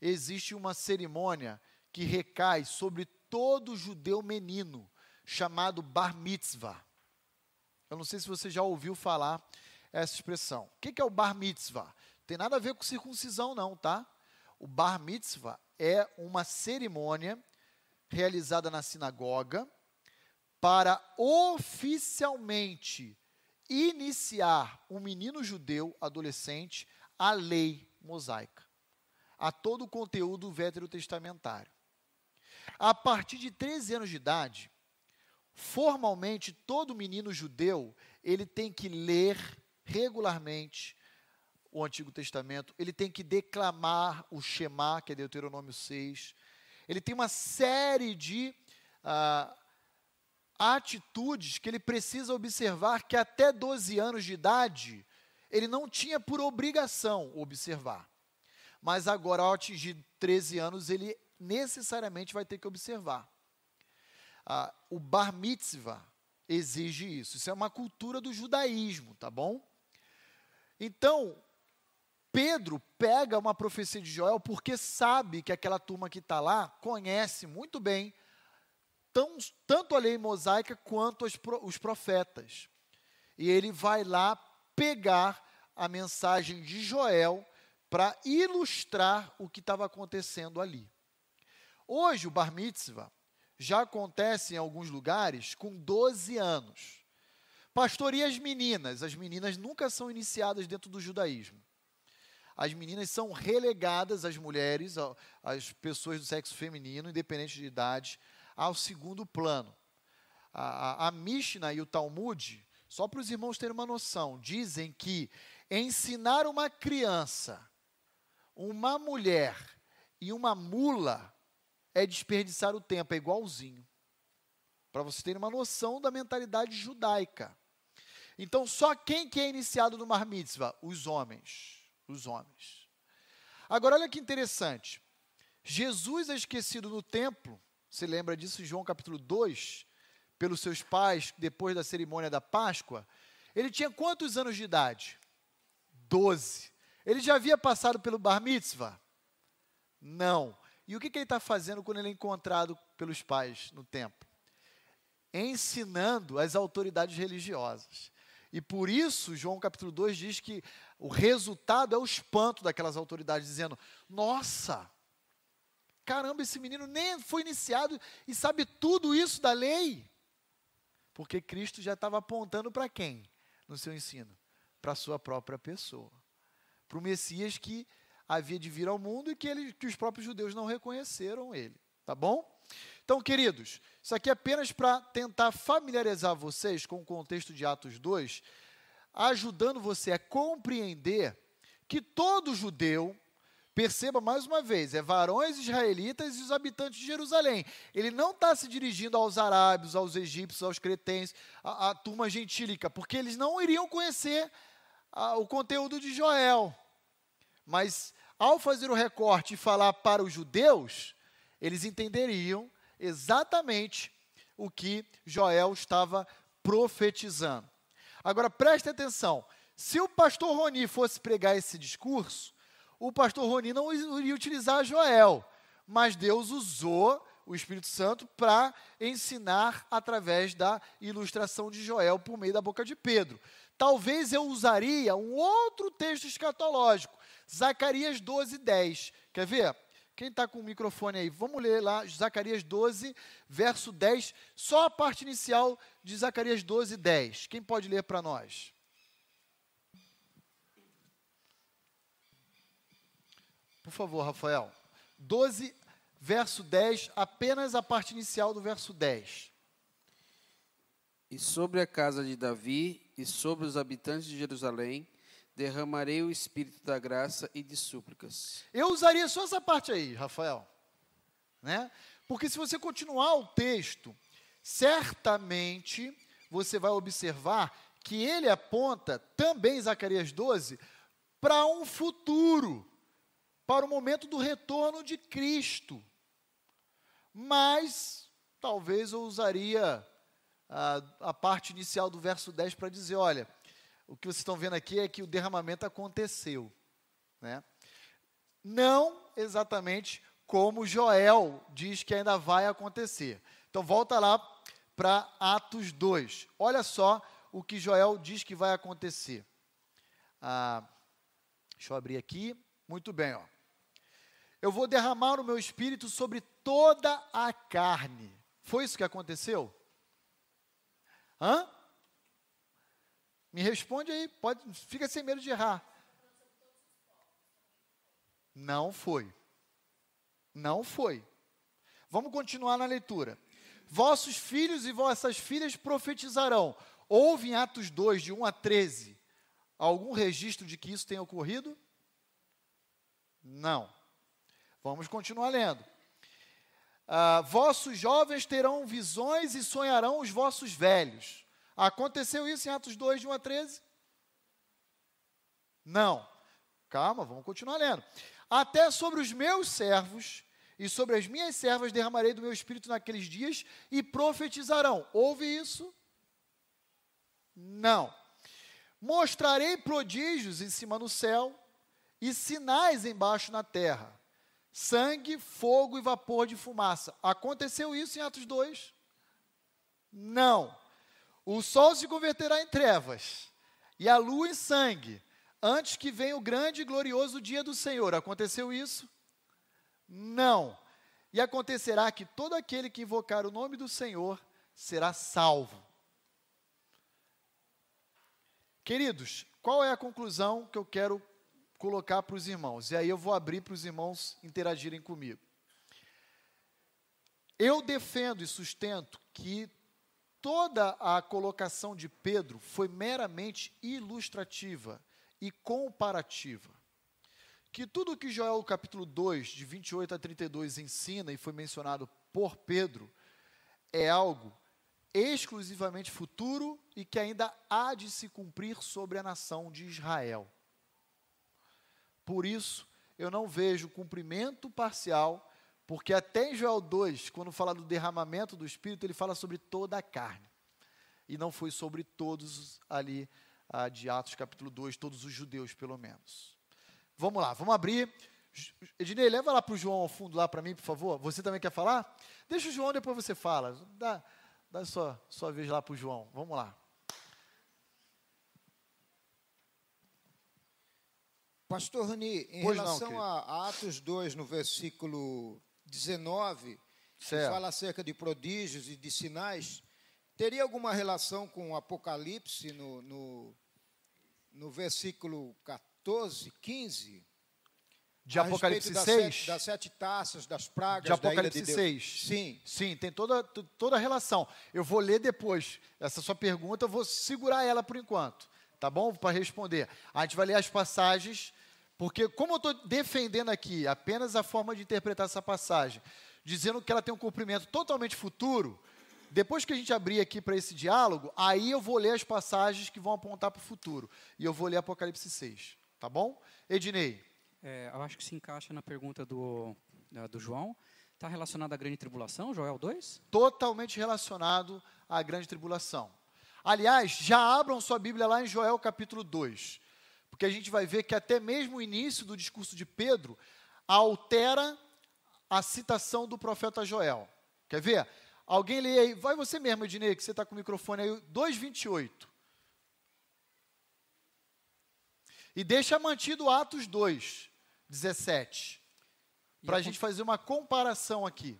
existe uma cerimônia que recai sobre todo judeu menino, chamado bar mitzvah. Eu não sei se você já ouviu falar essa expressão. O que é o bar mitzvah? Tem nada a ver com circuncisão, não, tá? O bar mitzvah é uma cerimônia realizada na sinagoga para oficialmente iniciar um menino judeu adolescente à lei mosaica, a todo o conteúdo veterotestamentário. A partir de 13 anos de idade, formalmente todo menino judeu, ele tem que ler regularmente o Antigo Testamento, ele tem que declamar o Shema, que é Deuteronômio 6, ele tem uma série de uh, atitudes que ele precisa observar que até 12 anos de idade ele não tinha por obrigação observar. Mas agora, ao atingir 13 anos, ele necessariamente vai ter que observar. Ah, o bar mitzvah exige isso. Isso é uma cultura do judaísmo, tá bom? Então, Pedro pega uma profecia de Joel porque sabe que aquela turma que está lá conhece muito bem tão, tanto a lei mosaica quanto os, os profetas. E ele vai lá pegar a mensagem de Joel para ilustrar o que estava acontecendo ali. Hoje, o Bar Mitzvah já acontece em alguns lugares com 12 anos. Pastor, e as meninas? As meninas nunca são iniciadas dentro do judaísmo. As meninas são relegadas, as mulheres, as pessoas do sexo feminino, independente de idade, ao segundo plano. A, a, a Mishnah e o Talmud, só para os irmãos terem uma noção, dizem que ensinar uma criança, uma mulher e uma mula é desperdiçar o tempo, é igualzinho. Para vocês terem uma noção da mentalidade judaica. Então, só quem que é iniciado no Mar Mitzvah? Os homens. Os homens. Agora, olha que interessante. Jesus é esquecido no templo, você lembra disso em João capítulo 2, pelos seus pais, depois da cerimônia da Páscoa. Ele tinha quantos anos de idade? Doze. Ele já havia passado pelo Bar Mitzvah? Não. E o que, que ele está fazendo quando ele é encontrado pelos pais no templo? Ensinando as autoridades religiosas. E por isso, João capítulo 2 diz que o resultado é o espanto daquelas autoridades, dizendo: Nossa, caramba, esse menino nem foi iniciado e sabe tudo isso da lei. Porque Cristo já estava apontando para quem no seu ensino? Para a sua própria pessoa. Para o Messias que havia de vir ao mundo e que, ele, que os próprios judeus não reconheceram ele. Tá bom? Então, queridos, isso aqui é apenas para tentar familiarizar vocês com o contexto de Atos 2, ajudando você a compreender que todo judeu, perceba mais uma vez, é varões israelitas e os habitantes de Jerusalém. Ele não está se dirigindo aos arábios, aos egípcios, aos cretenses, à, turma gentílica, porque eles não iriam conhecer a, o conteúdo de Joel. Mas ao fazer o recorte e falar para os judeus, eles entenderiam exatamente o que Joel estava profetizando. Agora preste atenção: se o pastor Roni fosse pregar esse discurso, o pastor Roni não iria utilizar Joel, mas Deus usou o Espírito Santo para ensinar através da ilustração de Joel por meio da boca de Pedro. Talvez eu usaria um outro texto escatológico, Zacarias 12, 10. Quer ver? Quem está com o microfone aí? Vamos ler lá, Zacarias 12, verso 10, só a parte inicial de Zacarias 12, 10. Quem pode ler para nós? Por favor, Rafael. 12, verso 10, apenas a parte inicial do verso 10. E sobre a casa de Davi e sobre os habitantes de Jerusalém derramarei o espírito da graça e de súplicas. Eu usaria só essa parte aí, Rafael. Né? Porque se você continuar o texto, certamente você vai observar que ele aponta também Zacarias 12 para um futuro, para o momento do retorno de Cristo. Mas talvez eu usaria a, a parte inicial do verso 10 para dizer, olha, o que vocês estão vendo aqui é que o derramamento aconteceu. Né? Não exatamente como Joel diz que ainda vai acontecer. Então, volta lá para Atos 2. Olha só o que Joel diz que vai acontecer. Ah, deixa eu abrir aqui. Muito bem, ó. Eu vou derramar o meu espírito sobre toda a carne. Foi isso que aconteceu? Hã? Me responde aí, pode, fica sem medo de errar. Não foi. Não foi. Vamos continuar na leitura. Vossos filhos e vossas filhas profetizarão. Houve em Atos 2, de 1 a 13, algum registro de que isso tenha ocorrido? Não. Vamos continuar lendo. Ah, vossos jovens terão visões e sonharão os vossos velhos. Aconteceu isso em Atos 2, de 1 a 13? Não. Calma, vamos continuar lendo. Até sobre os meus servos e sobre as minhas servas derramarei do meu espírito naqueles dias e profetizarão. Houve isso? Não. Mostrarei prodígios em cima no céu e sinais embaixo na terra: sangue, fogo e vapor de fumaça. Aconteceu isso em Atos 2? Não. O sol se converterá em trevas e a lua em sangue, antes que venha o grande e glorioso dia do Senhor. Aconteceu isso? Não. E acontecerá que todo aquele que invocar o nome do Senhor será salvo. Queridos, qual é a conclusão que eu quero colocar para os irmãos? E aí eu vou abrir para os irmãos interagirem comigo. Eu defendo e sustento que toda a colocação de Pedro foi meramente ilustrativa e comparativa. Que tudo que Joel capítulo 2, de 28 a 32 ensina e foi mencionado por Pedro é algo exclusivamente futuro e que ainda há de se cumprir sobre a nação de Israel. Por isso, eu não vejo cumprimento parcial, porque até em Joel 2, quando fala do derramamento do Espírito, ele fala sobre toda a carne. E não foi sobre todos ali ah, de Atos capítulo 2, todos os judeus, pelo menos. Vamos lá, vamos abrir. Ednei, leva lá para o João ao fundo lá para mim, por favor. Você também quer falar? Deixa o João, depois você fala. Dá, dá sua, sua vez lá para o João. Vamos lá. Pastor Rani, em Pois não, relação querido. a Atos 2, no versículo 19, que Certo. fala acerca de prodígios e de sinais, teria alguma relação com o Apocalipse no, no, no versículo 14, 15? De A Apocalipse das 6? Sete, das sete taças, das pragas De da Apocalipse de Deus. 6? Sim. Sim, tem toda, toda a relação. Eu vou ler depois. Essa sua pergunta, eu vou segurar ela por enquanto. Tá bom? Para responder. A gente vai ler as passagens, porque como eu estou defendendo aqui apenas a forma de interpretar essa passagem, dizendo que ela tem um cumprimento totalmente futuro, depois que a gente abrir aqui para esse diálogo, aí eu vou ler as passagens que vão apontar para o futuro. E eu vou ler Apocalipse 6. Tá bom? Ednei. É, eu acho que se encaixa na pergunta do, do João. Está relacionado à grande tribulação, Joel 2? totalmente relacionado à grande tribulação. Aliás, já abram sua Bíblia lá em Joel capítulo 2, porque a gente vai ver que até mesmo o início do discurso de Pedro altera a citação do profeta Joel. Quer ver? Alguém lê aí, vai você mesmo, Ednei, que você está com o microfone aí, 2,28. E deixa mantido Atos 2, 17. E Para a gente fazer uma comparação aqui.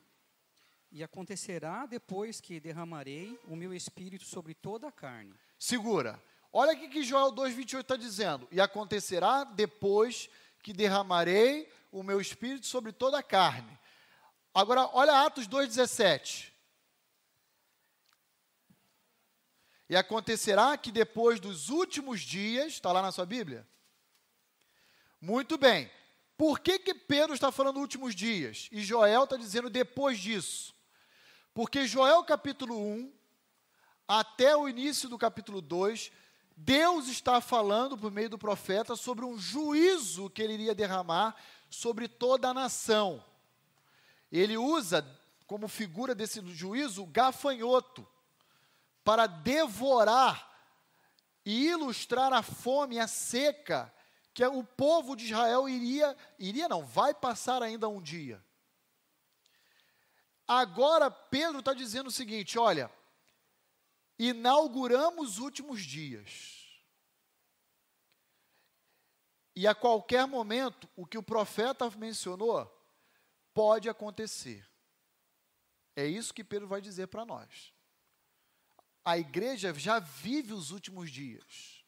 E acontecerá depois que derramarei o meu espírito sobre toda a carne. Segura. Olha o que Joel 2,28 está dizendo. E acontecerá depois que derramarei o meu espírito sobre toda a carne. Agora, olha Atos 2,17. E acontecerá que depois dos últimos dias, está lá na sua Bíblia? Muito bem. Por que, que Pedro está falando últimos dias? E Joel está dizendo depois disso. Porque Joel capítulo 1, até o início do capítulo 2, Deus está falando por meio do profeta sobre um juízo que ele iria derramar sobre toda a nação. Ele usa como figura desse juízo o gafanhoto para devorar e ilustrar a fome, a seca que o povo de Israel iria, iria não, vai passar ainda um dia. Agora Pedro está dizendo o seguinte: olha, inauguramos os últimos dias. E a qualquer momento, o que o profeta mencionou pode acontecer. É isso que Pedro vai dizer para nós. A igreja já vive os últimos dias.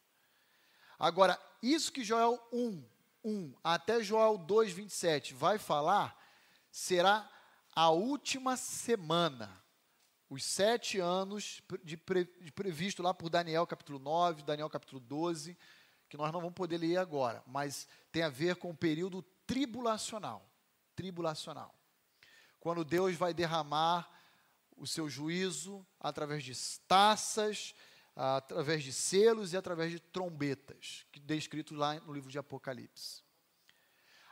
Agora, isso que Joel 1, 1 até Joel 2, 27 vai falar, será a última semana os sete anos de, pre, de previsto lá por Daniel capítulo 9, Daniel capítulo 12, que nós não vamos poder ler agora, mas tem a ver com o período tribulacional. Tribulacional. Quando Deus vai derramar o seu juízo através de taças, através de selos e através de trombetas, que descrito lá no livro de Apocalipse.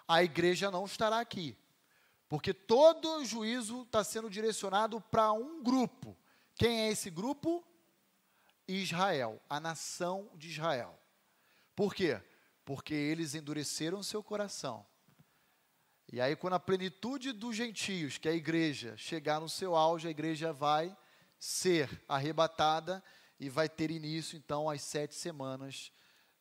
A igreja não estará aqui, porque todo juízo está sendo direcionado para um grupo. Quem é esse grupo? Israel, a nação de Israel. Por quê? Porque eles endureceram seu coração. E aí, quando a plenitude dos gentios, que é a igreja, chegar no seu auge, a igreja vai ser arrebatada e vai ter início, então, as sete semanas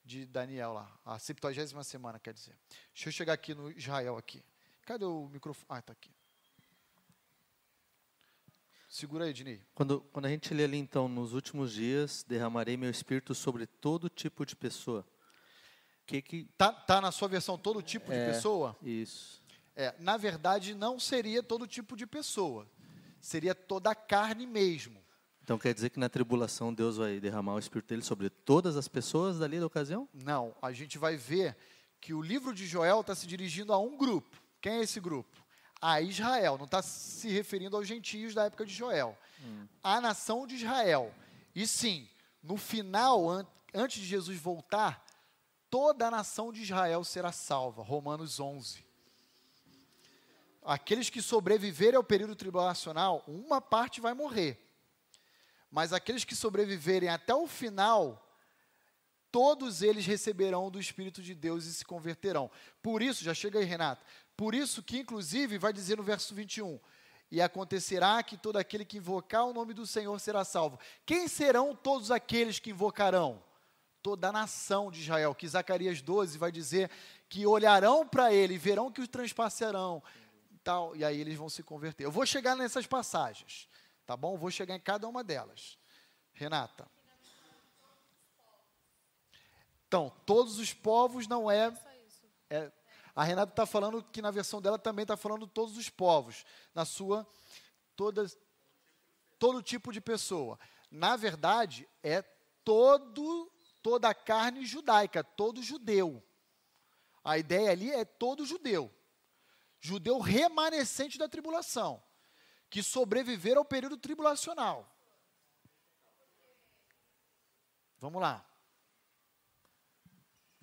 de Daniel lá. A septuagésima semana, quer dizer. Deixa eu chegar aqui no Israel aqui. Cadê o microfone? Ah, está aqui. Segura aí, Ednei. Quando, quando a gente lê ali, então, nos últimos dias, derramarei meu espírito sobre todo tipo de pessoa. Que que... Tá, tá na sua versão todo tipo de É. pessoa? Isso. É, na verdade, não seria todo tipo de pessoa. Seria toda a carne mesmo. Então quer dizer que na tribulação Deus vai derramar o espírito dele sobre todas as pessoas dali da ocasião? Não, a gente vai ver que o livro de Joel está se dirigindo a um grupo. Quem é esse grupo? a Israel, não está se referindo aos gentios da época de Joel. A nação de Israel. E sim, no final, an- antes de Jesus voltar, toda a nação de Israel será salva. Romanos 11. Aqueles que sobreviverem ao período tribulacional, uma parte vai morrer. Mas aqueles que sobreviverem até o final, todos eles receberão do Espírito de Deus e se converterão. Por isso, já chega aí, Renato. Por isso que, inclusive, vai dizer no verso 21, e acontecerá que todo aquele que invocar o nome do Senhor será salvo. Quem serão todos aqueles que invocarão? Toda a nação de Israel, que Zacarias 12 vai dizer que olharão para ele verão que os transpassarão, tal, e aí eles vão se converter. Eu vou chegar nessas passagens, tá bom? Vou chegar em cada uma delas. Renata. Então, todos os povos não é. é a Renata está falando que na versão dela também está falando todos os povos, na sua todas todo tipo de pessoa. Na verdade, é todo toda a carne judaica, todo judeu. A ideia ali é todo judeu. Judeu remanescente da tribulação, que sobreviveram ao período tribulacional. Vamos lá.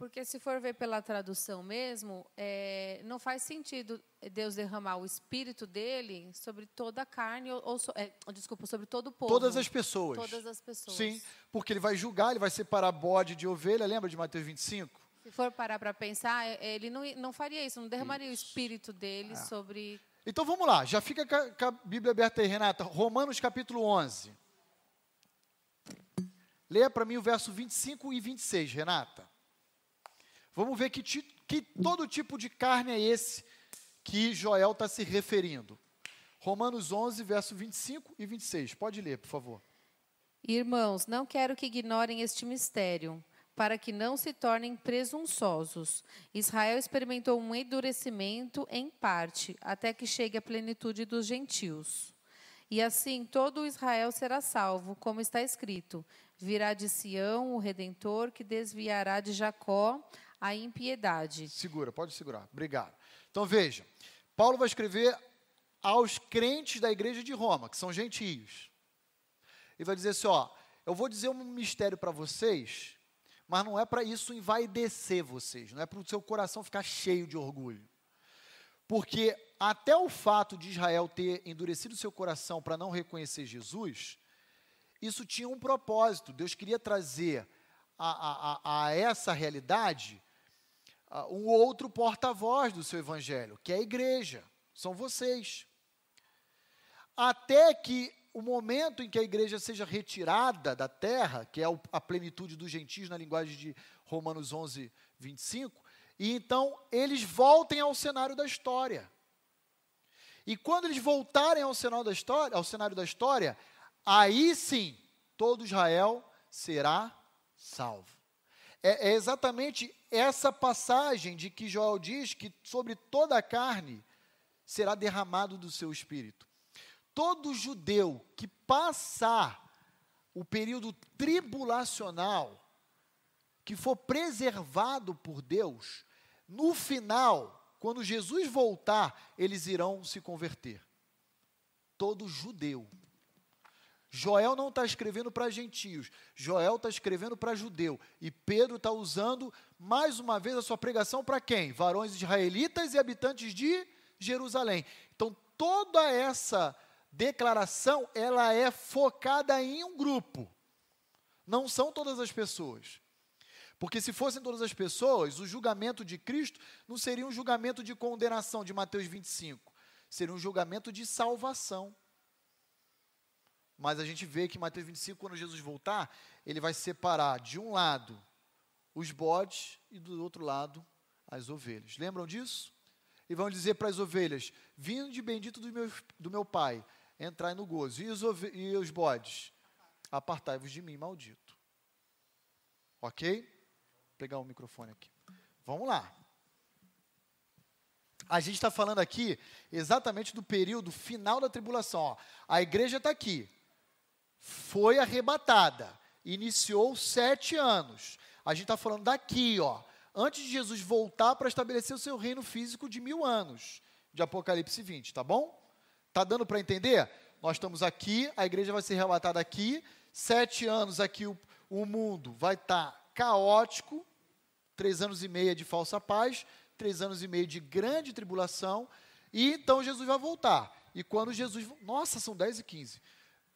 Porque se for ver pela tradução mesmo, é, não faz sentido Deus derramar o espírito dele sobre toda a carne, ou, ou é, desculpa, sobre todo o povo. Todas as pessoas. Todas as pessoas. Sim, porque ele vai julgar, ele vai separar bode de ovelha, lembra de Mateus 25? Se for parar para pensar, é, ele não, não faria isso, não derramaria o espírito dele sobre. Então vamos lá, já fica com a, com a Bíblia aberta aí, Renata. Romanos capítulo 11. Leia para mim o verso 25 e 26, Renata. Vamos ver que, que todo tipo de carne é esse que Joel está se referindo. Romanos 11, verso 25 e 26. Pode ler, por favor. Irmãos, não quero que ignorem este mistério, para que não se tornem presunçosos. Israel experimentou um endurecimento em parte, até que chegue a plenitude dos gentios. E assim todo Israel será salvo, como está escrito: virá de Sião o redentor que desviará de Jacó a impiedade. Segura, pode segurar. Obrigado. Então veja, Paulo vai escrever aos crentes da igreja de Roma, que são gentios. E vai dizer assim, ó, eu vou dizer um mistério para vocês, mas não é para isso envaidecer vocês, não é para o seu coração ficar cheio de orgulho. Porque até o fato de Israel ter endurecido seu coração para não reconhecer Jesus, isso tinha um propósito. Deus queria trazer a, a, a, a essa realidade um outro porta-voz do seu evangelho, que é a igreja, são vocês. Até que o momento em que a igreja seja retirada da terra, que é a plenitude dos gentios na linguagem de Romanos 11, 25, e então eles voltem ao cenário da história. E quando eles voltarem ao cenário da história, ao cenário da história, aí sim todo Israel será salvo. É, é exatamente essa passagem de que Joel diz que sobre toda a carne será derramado do seu espírito. Todo judeu que passar o período tribulacional, que for preservado por Deus, no final, quando Jesus voltar, eles irão se converter. Todo judeu. Joel não está escrevendo para gentios, Joel está escrevendo para judeu. E Pedro está usando mais uma vez a sua pregação para quem? Varões israelitas e habitantes de Jerusalém. Então toda essa declaração ela é focada em um grupo. Não são todas as pessoas. Porque se fossem todas as pessoas, o julgamento de Cristo não seria um julgamento de condenação de Mateus 25, seria um julgamento de salvação. Mas a gente vê que Mateus 25, quando Jesus voltar, ele vai separar de um lado os bodes e do outro lado as ovelhas. Lembram disso? E vão dizer para as ovelhas: Vindo de bendito do meu, do meu Pai, entrai no gozo. E os, e os bodes? Apartai-vos de mim, maldito. Ok? Vou pegar o microfone aqui. Vamos lá. A gente está falando aqui exatamente do período final da tribulação. ó. A igreja está aqui. Foi arrebatada. Iniciou sete anos. A gente está falando daqui, ó. Antes de Jesus voltar para estabelecer o seu reino físico de mil anos. de Apocalipse 20, tá bom? Tá dando para entender? Nós estamos aqui, a igreja vai ser arrebatada aqui, sete anos aqui o, o mundo vai estar tá caótico, três anos e meio de falsa paz, três anos e meio de grande tribulação, e então Jesus vai voltar. E quando Jesus. Nossa, são 10 e 15.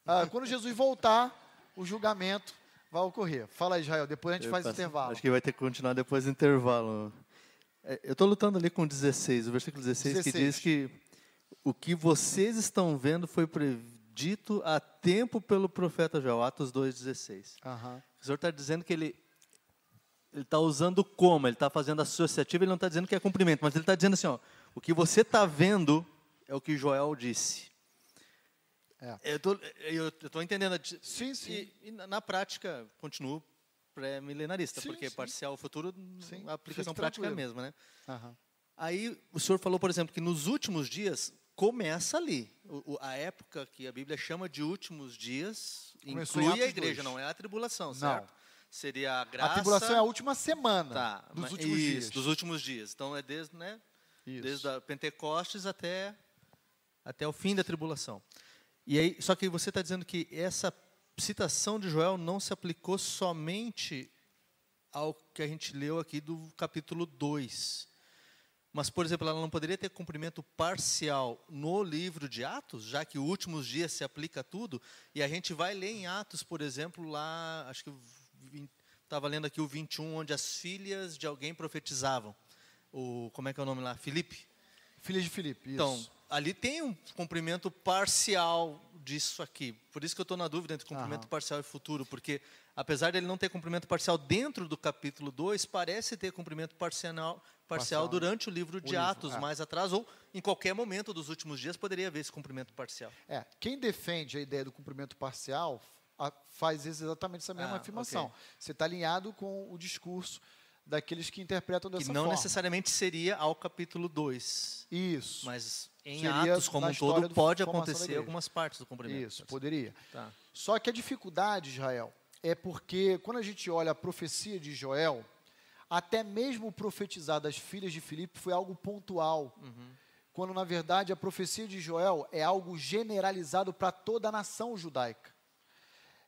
Ah, quando Jesus voltar, o julgamento vai ocorrer. Fala, Israel, depois a gente Eu faz o passo- intervalo. Acho que vai ter que continuar depois do intervalo. É, Eu estou lutando ali com 16, o versículo 16, que 16. diz que o que vocês estão vendo foi predito há tempo pelo profeta Joel, Atos 2,16. Aham. O senhor está dizendo que ele ele está usando como, ele está fazendo associativo, ele não está dizendo que é cumprimento, mas ele está dizendo assim, ó, o que você está vendo é o que Joel disse. É. Eu tô- eu estou entendendo. Sim, sim. E, e na, prática, continuo pré-milenarista, porque sim. parcial futuro, Sim, a aplicação fique prática é a tranquilo. mesma, né? Aham. Aí o senhor falou, por exemplo, que nos últimos dias começa ali. O- a época que a Bíblia chama de últimos dias Começou inclui a igreja, 2. não é a tribulação, Não. certo? Seria a graça. A tribulação é a última semana tá, dos mas- últimos isso, dias. dos últimos dias. Então é desde, né, Isso. desde a Pentecostes até até o fim da tribulação. E aí, só que você está dizendo que essa citação de Joel não se aplicou somente ao que a gente leu aqui do capítulo 2. Mas, por exemplo, ela não poderia ter cumprimento parcial no livro de Atos, já que os últimos dias se aplica a tudo, e a gente vai ler em Atos, por exemplo, lá, acho que estava lendo aqui o 21, onde as filhas de alguém profetizavam. O, como é que é o nome lá? Filipe. Filha de Filipe, isso. Então, ali tem um cumprimento parcial disso aqui. Por isso que eu estou na dúvida entre cumprimento parcial e futuro, porque apesar dele não ter cumprimento parcial dentro do capítulo 2, parece ter cumprimento parcial, parcial, Parcial. durante o livro de livro, Atos, é. mais atrás, ou em qualquer momento dos últimos dias poderia haver esse cumprimento parcial. É, quem defende a ideia do cumprimento parcial a- faz exatamente essa mesma Ah, afirmação. ok. Você está alinhado com o discurso daqueles que interpretam dessa Que não forma. necessariamente seria ao capítulo 2, Isso. mas em Seria Atos como um todo do pode acontecer algumas partes do cumprimento. Isso, poderia. Tá. Só que a dificuldade, Israel, é porque quando a gente olha a profecia de Joel, até mesmo profetizar das filhas de Filipe foi algo pontual. Quando, na verdade, a profecia de Joel é algo generalizado para toda a nação judaica.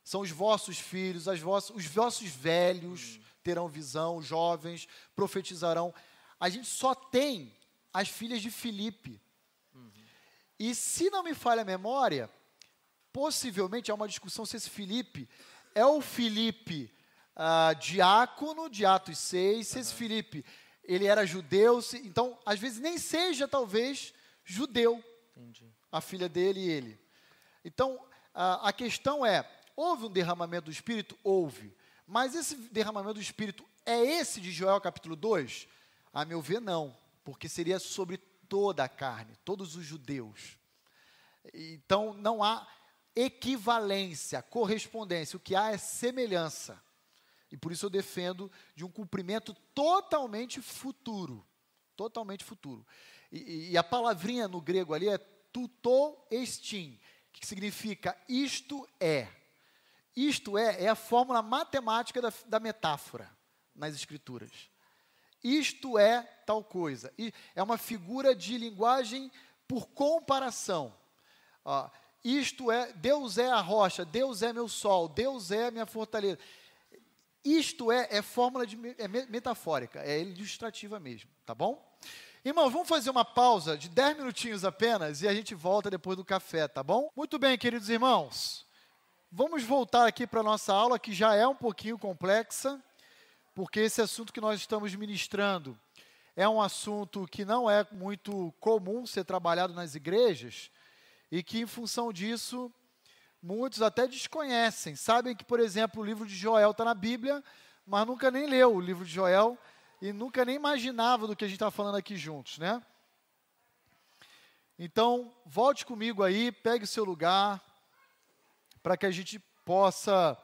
São os vossos filhos, as vossas, os vossos velhos terão visão, jovens profetizarão. A gente só tem as filhas de Filipe. E se não me falha a memória, possivelmente há uma discussão se esse Filipe é o Filipe ah, diácono de Atos 6, se esse Filipe ele era judeu, se- então às vezes nem seja talvez judeu Entendi. a filha dele e ele. Então, a, a questão é: houve um derramamento do Espírito? Houve. Mas esse derramamento do Espírito é esse de Joel capítulo 2? A meu ver, não. Porque seria sobre toda a carne, todos os judeus. Então, não há equivalência, correspondência. O que há é semelhança. E por isso eu defendo de um cumprimento totalmente futuro. Totalmente futuro. E, e- a palavrinha no grego ali é tuto estin, que significa isto é. Isto é, é a fórmula matemática da, da metáfora nas escrituras. Isto é tal coisa. É uma figura de linguagem por comparação. Isto é, Deus é a rocha, Deus é meu sol, Deus é minha fortaleza. Isto é, é fórmula de, é me- metafórica, é ilustrativa mesmo, tá bom? Irmão, vamos fazer uma pausa de 10 minutinhos apenas e a gente volta depois do café, tá bom? Muito bem, queridos irmãos. Vamos voltar aqui para a nossa aula, que já é um pouquinho complexa, porque esse assunto que nós estamos ministrando é um assunto que não é muito comum ser trabalhado nas igrejas e que, em função disso, muitos até desconhecem. Sabem que, por exemplo, o livro de Joel está na Bíblia, mas nunca nem leu o livro de Joel e nunca nem imaginava do que a gente está falando aqui juntos, né? Então, volte comigo aí, pegue o seu lugar, para que a gente possa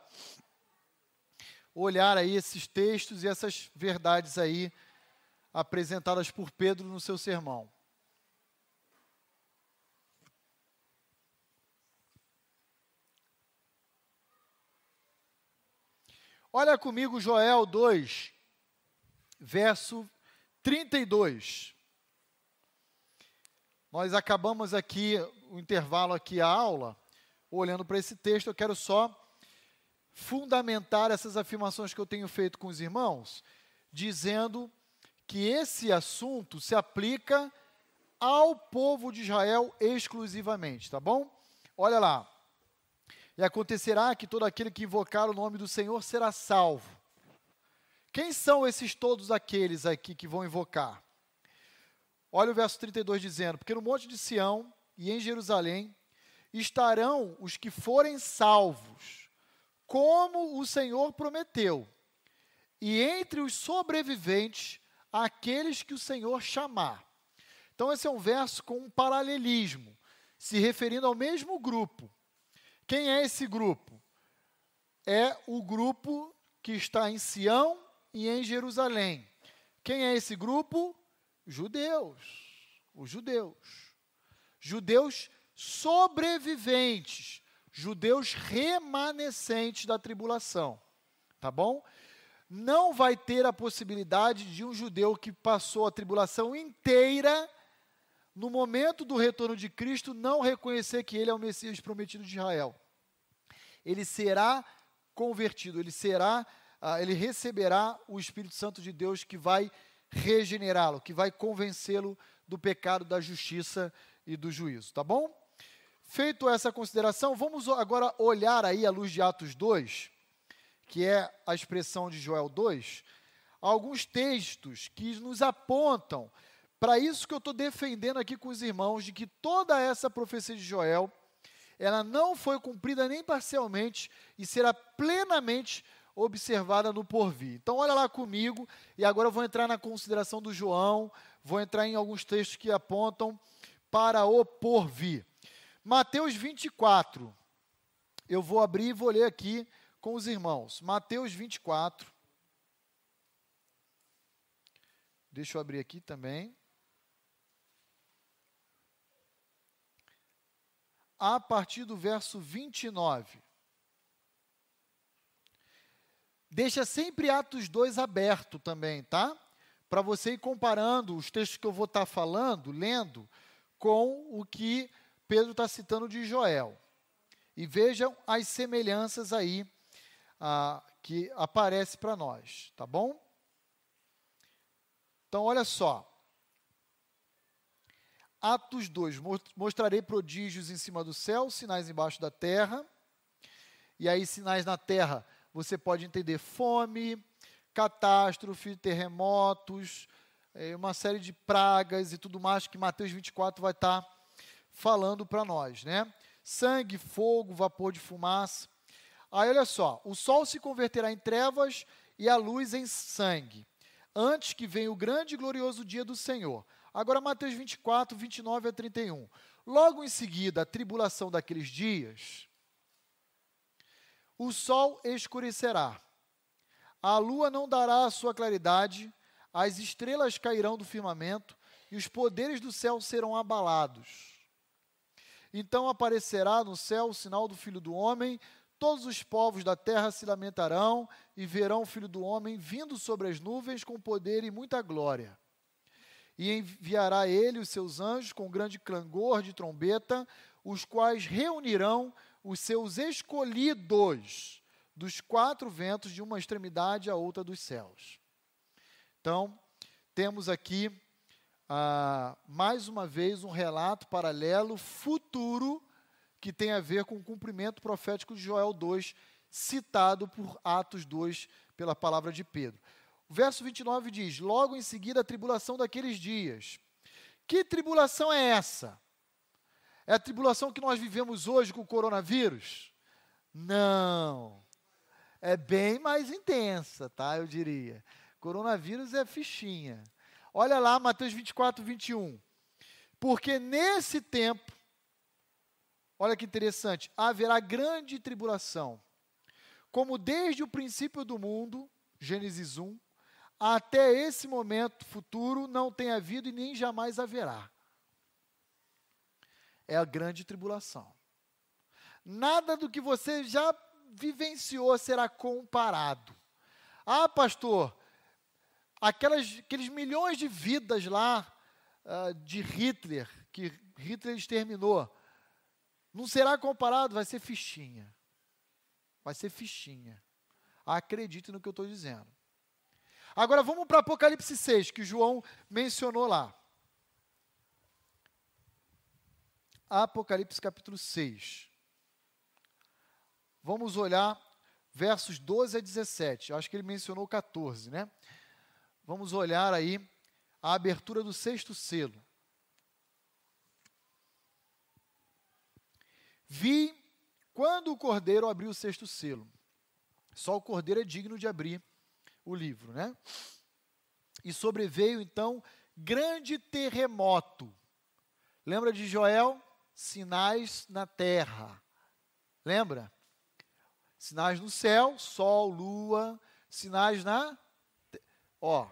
olhar aí esses textos e essas verdades aí apresentadas por Pedro no seu sermão. Olha comigo Joel 2, verso 32. Nós acabamos aqui o intervalo aqui a aula, olhando para esse texto, eu quero só fundamentar essas afirmações que eu tenho feito com os irmãos, dizendo que esse assunto se aplica ao povo de Israel exclusivamente, tá bom? Olha lá. E acontecerá que todo aquele que invocar o nome do Senhor será salvo. Quem são esses todos aqueles aqui que vão invocar? Olha o verso 32 dizendo: Porque no monte de Sião e em Jerusalém estarão os que forem salvos, como o Senhor prometeu, e entre os sobreviventes, aqueles que o Senhor chamar. Então, esse é um verso com um paralelismo, se referindo ao mesmo grupo. Quem é esse grupo? É o grupo que está em Sião e em Jerusalém. Quem é esse grupo? Judeus. Os judeus. Judeus sobreviventes, judeus remanescentes da tribulação. Tá bom? Não vai ter a possibilidade de um judeu que passou a tribulação inteira no momento do retorno de Cristo, não reconhecer que ele é o Messias prometido de Israel. Ele será convertido, ele será, uh, ele receberá o Espírito Santo de Deus que vai regenerá-lo, que vai convencê-lo do pecado, da justiça e do juízo, tá bom? Feito essa consideração, vamos agora olhar aí à luz de Atos 2, que é a expressão de Joel 2, alguns textos que nos apontam para isso que eu estou defendendo aqui com os irmãos, de que toda essa profecia de Joel, ela não foi cumprida nem parcialmente e será plenamente observada no porvir. Então, olha lá comigo, e agora eu vou entrar na consideração do João, vou entrar em alguns textos que apontam para o porvir. Mateus 24, eu vou abrir e vou ler aqui com os irmãos. Mateus 24. Deixa eu abrir aqui também. a partir do verso 29. Deixa sempre Atos 2 aberto também, tá? Para você ir comparando os textos que eu vou estar tá falando, lendo, com o que Pedro está citando de Joel. E vejam as semelhanças aí ah, que aparece para nós, tá bom? Então, olha só. Atos 2, mostrarei prodígios em cima do céu, sinais embaixo da terra. E aí, sinais na terra, você pode entender fome, catástrofe, terremotos, é, uma série de pragas e tudo mais que Mateus 24 vai estar tá falando para nós, né? Sangue, fogo, vapor de fumaça. Aí, olha só, o sol se converterá em trevas e a luz em sangue, antes que venha o grande e glorioso dia do Senhor. Agora, Mateus 24, 29 a 31. Logo em seguida, a tribulação daqueles dias, o sol escurecerá, a lua não dará a sua claridade, as estrelas cairão do firmamento e os poderes do céu serão abalados. Então aparecerá no céu o sinal do Filho do Homem, todos os povos da terra se lamentarão e verão o Filho do Homem vindo sobre as nuvens com poder e muita glória e enviará ele os seus anjos com grande clangor de trombeta, os quais reunirão os seus escolhidos dos quatro ventos de uma extremidade à outra dos céus. Então, temos aqui ah, mais uma vez um relato paralelo futuro que tem a ver com o cumprimento profético de Joel 2, citado por Atos 2 pela palavra de Pedro. O verso 29 diz: Logo em seguida a tribulação daqueles dias. Que tribulação é essa? É a tribulação que nós vivemos hoje com o coronavírus? Não. É bem mais intensa, tá? Eu diria. Coronavírus é fichinha. Olha lá, Mateus 24, 21. Porque nesse tempo, olha que interessante, haverá grande tribulação, como desde o princípio do mundo, Gênesis 1, até esse momento futuro não tem havido e nem jamais haverá. É a grande tribulação. Nada do que você já vivenciou será comparado. Ah, pastor, aquelas, aqueles milhões de vidas lá uh, de Hitler que Hitler exterminou, não será comparado, vai ser fichinha. Vai ser fichinha. Acredite no que eu estou dizendo. Agora vamos para Apocalipse 6, que João mencionou lá. Apocalipse capítulo 6. Vamos olhar versos 12 a 17. Acho que ele mencionou 14, né? Vamos olhar aí a abertura do sexto selo. Vi quando o cordeiro abriu o sexto selo. Só o cordeiro é digno de abrir o livro, né? E sobreveio então grande terremoto. Lembra de Joel? Sinais na terra. Lembra? Sinais no céu, sol, lua, sinais na ó,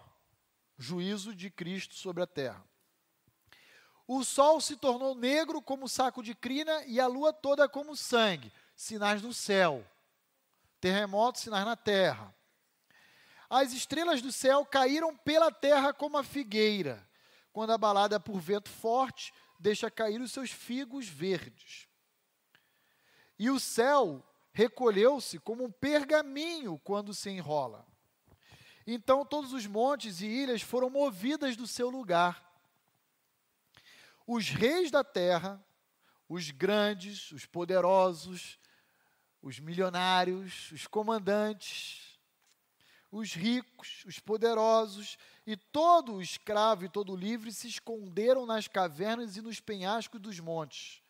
juízo de Cristo sobre a terra. O sol se tornou negro como saco de crina e a lua toda como sangue, sinais no céu. Terremoto, sinais na terra. As estrelas do céu caíram pela terra como a figueira, quando abalada por vento forte, deixa cair os seus figos verdes. E o céu recolheu-se como um pergaminho quando se enrola. Então todos os montes e ilhas foram movidas do seu lugar. Os reis da terra, os grandes, os poderosos, os milionários, os comandantes, os ricos, os poderosos e todo o escravo e todo o livre se esconderam nas cavernas e nos penhascos dos montes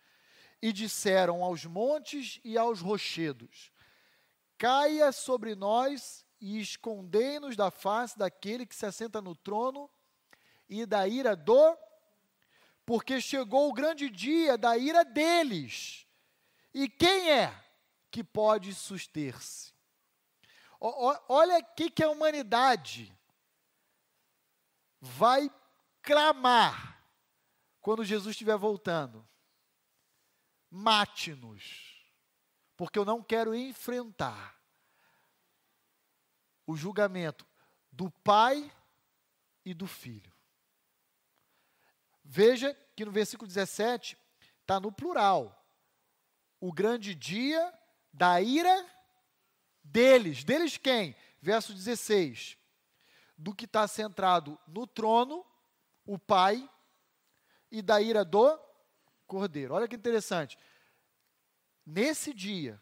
e disseram aos montes e aos rochedos: Caia sobre nós e escondei-nos da face daquele que se assenta no trono e da ira do porque chegou o grande dia da ira deles. E quem é que pode suster-se? Olha o que, a humanidade vai clamar quando Jesus estiver voltando. Mate-nos, porque eu não quero enfrentar o julgamento do Pai e do Filho. Veja que no versículo 17 está no plural. O grande dia da ira deles. Deles quem? Verso 16. Do que está centrado no trono, o Pai, e da ira do Cordeiro. Olha que interessante. Nesse dia,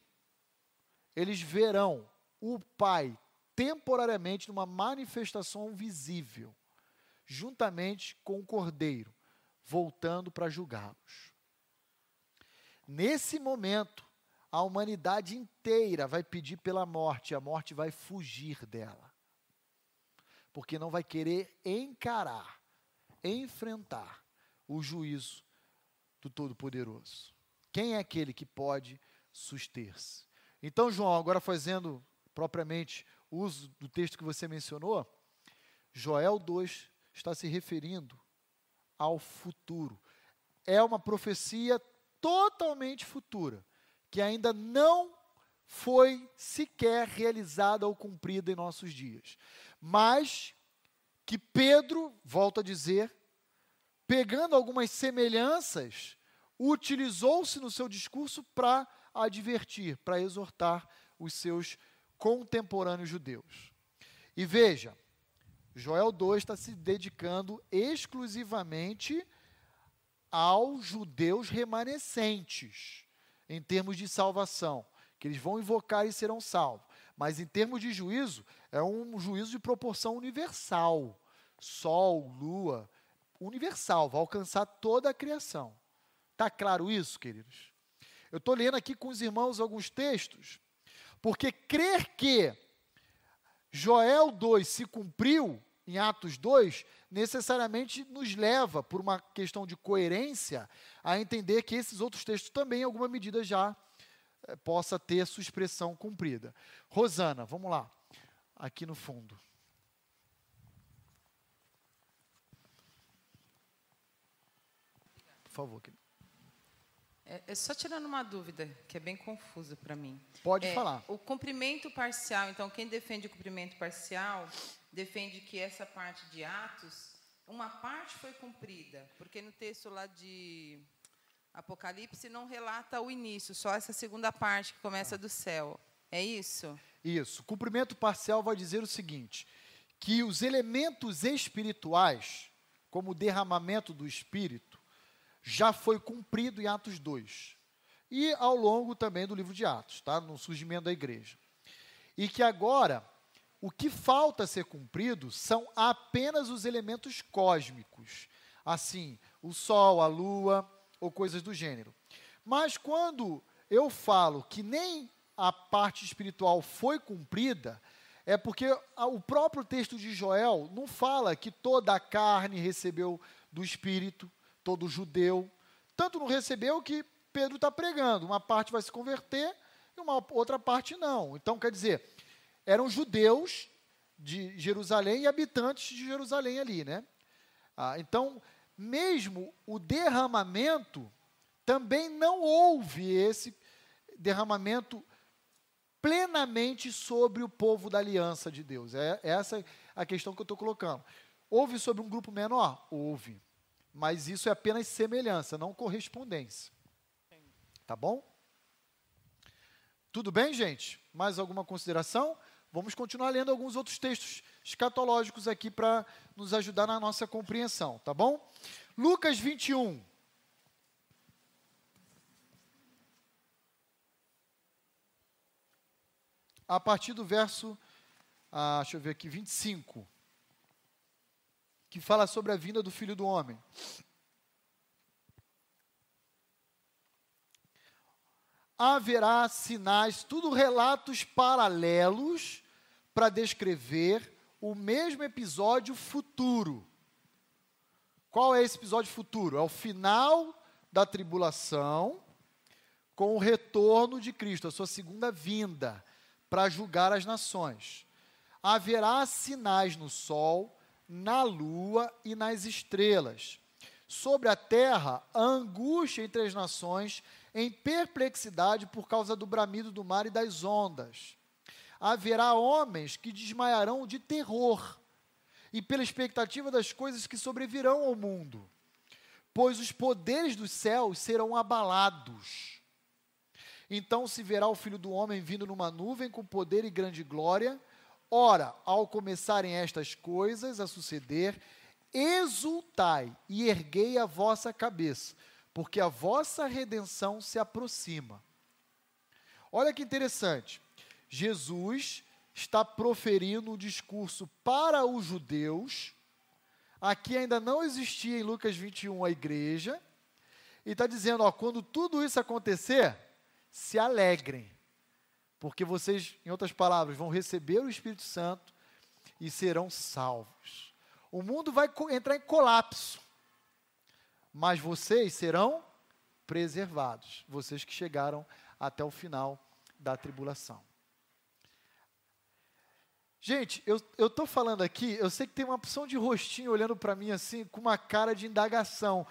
eles verão o Pai temporariamente numa manifestação visível, juntamente com o Cordeiro voltando para julgá-los. Nesse momento, a humanidade inteira vai pedir pela morte, a morte vai fugir dela. Porque não vai querer encarar, enfrentar o juízo do Todo-Poderoso. Quem é aquele que pode suster-se? Então, João, agora fazendo propriamente uso do texto que você mencionou, Joel 2 está se referindo ao futuro. É uma profecia totalmente futura, que ainda não foi sequer realizada ou cumprida em nossos dias. Mas que Pedro, volta a dizer, pegando algumas semelhanças, utilizou-se no seu discurso para advertir, para exortar os seus contemporâneos judeus. E veja, Joel 2 está se dedicando exclusivamente aos judeus remanescentes, em termos de salvação, que eles vão invocar e serão salvos. Mas em termos de juízo, é um juízo de proporção universal. Sol, lua, universal, vai alcançar toda a criação. Está claro isso, queridos? Eu estou lendo aqui com os irmãos alguns textos, porque crer que Joel 2 se cumpriu em Atos 2, necessariamente nos leva, por uma questão de coerência, a entender que esses outros textos também, em alguma medida, já é, possa ter sua expressão cumprida. Rosana, vamos lá, aqui no fundo. Por favor, querido. É, é, só tirando uma dúvida, que é bem confusa para mim. Pode é, falar. O cumprimento parcial, então, quem defende o cumprimento parcial defende que essa parte de Atos, uma parte foi cumprida, porque no texto lá de Apocalipse não relata o início, só essa segunda parte que começa do céu. É isso? Isso. Cumprimento parcial vai dizer o seguinte: que os elementos espirituais, como o derramamento do Espírito, já foi cumprido em Atos 2. E ao longo também do livro de Atos, tá? no surgimento da igreja. E que agora, o que falta ser cumprido são apenas os elementos cósmicos. Assim, o Sol, a Lua, ou coisas do gênero. Mas quando eu falo que nem a parte espiritual foi cumprida, é porque o próprio texto de Joel não fala que toda a carne recebeu do Espírito, todo judeu. Tanto não recebeu que Pedro está pregando. Uma parte vai se converter e uma outra parte não. Então, quer dizer, eram judeus de Jerusalém e habitantes de Jerusalém ali, né? Ah, então, mesmo o derramamento, também não houve esse derramamento plenamente sobre o povo da aliança de Deus. É essa a questão que eu estou colocando. Houve sobre um grupo menor? Houve. Mas isso é apenas semelhança, não correspondência. Tá bom? Tudo bem, gente? Mais alguma consideração? Vamos continuar lendo alguns outros textos escatológicos aqui para nos ajudar na nossa compreensão, tá bom? Lucas 21. A partir do verso, ah, deixa eu ver aqui, 25, que fala sobre a vinda do Filho do Homem. haverá sinais, tudo relatos paralelos para descrever o mesmo episódio futuro. Qual é esse episódio futuro? É o final da tribulação com o retorno de Cristo, a sua segunda vinda para julgar as nações. Haverá sinais no sol, na lua e nas estrelas. Sobre a terra, a angústia entre as nações em perplexidade por causa do bramido do mar e das ondas. Haverá homens que desmaiarão de terror e pela expectativa das coisas que sobrevirão ao mundo, pois os poderes dos céus serão abalados. Então se verá o filho do homem vindo numa nuvem com poder e grande glória. Ora, ao começarem estas coisas a suceder, exultai e erguei a vossa cabeça porque a vossa redenção se aproxima. Olha que interessante. Jesus está proferindo um discurso para os judeus. Aqui ainda não existia em Lucas 21 a igreja. E está dizendo: ó, quando tudo isso acontecer, se alegrem. Porque vocês, em outras palavras, vão receber o Espírito Santo e serão salvos. O mundo vai entrar em colapso mas vocês serão preservados, vocês que chegaram até o final da tribulação. Gente, eu estou falando aqui, eu sei que tem uma opção de rostinho olhando para mim assim, com uma cara de indagação.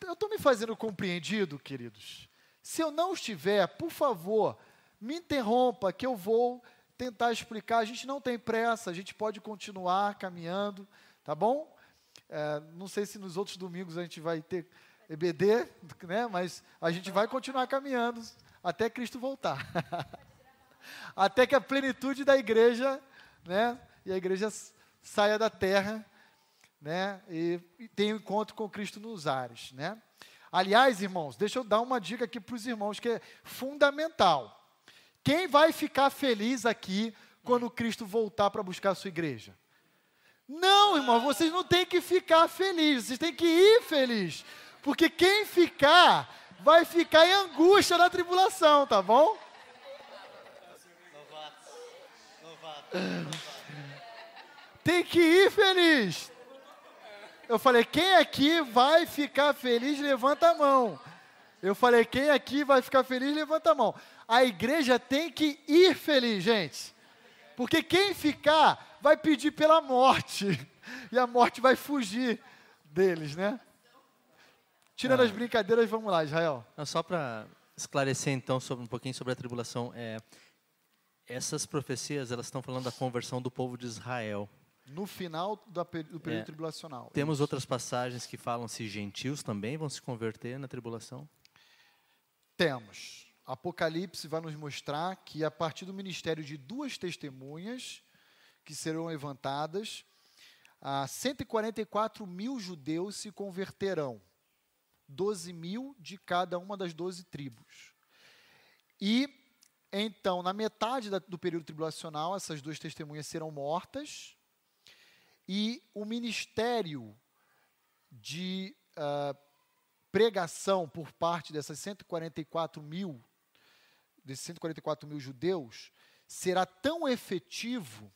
Eu estou me fazendo compreendido, queridos? Se eu não estiver, por favor, me interrompa, que eu vou tentar explicar. A gente não tem pressa, a gente pode continuar caminhando, tá bom? É, não sei se nos outros domingos a gente vai ter EBD, né? mas a gente vai continuar caminhando até Cristo voltar. até que a plenitude da igreja, né? e a igreja saia da terra né? e, e tenha um encontro com Cristo nos ares. Né? Aliás, irmãos, deixa eu dar uma dica aqui para os irmãos que é fundamental. Quem vai ficar feliz aqui quando Cristo voltar para buscar a sua igreja? Não, irmão, vocês não têm que ficar felizes, vocês têm que ir felizes. Porque quem ficar, vai ficar em angústia na tribulação, tá bom? Tem que ir feliz. Eu falei, quem aqui vai ficar feliz, levanta a mão. Eu falei, quem aqui vai ficar feliz, levanta a mão. A igreja tem que ir feliz, gente. Porque quem ficar vai pedir pela morte. E a morte vai fugir deles, né? Tirando ah. as brincadeiras, vamos lá, Israel. Não, só para esclarecer então sobre um pouquinho sobre a tribulação, é, essas profecias elas estão falando da conversão do povo de Israel. No final do período É. tribulacional. Temos outras passagens que falam se gentios também vão se converter na tribulação? Temos. Apocalipse vai nos mostrar que a partir do ministério de duas testemunhas que serão levantadas, ah, 144 mil judeus se converterão. 12 mil de cada uma das 12 tribos. E, então, na metade do período tribulacional, essas duas testemunhas serão mortas e o ministério de ah, pregação por parte dessas 144 mil, desses 144 mil judeus, será tão efetivo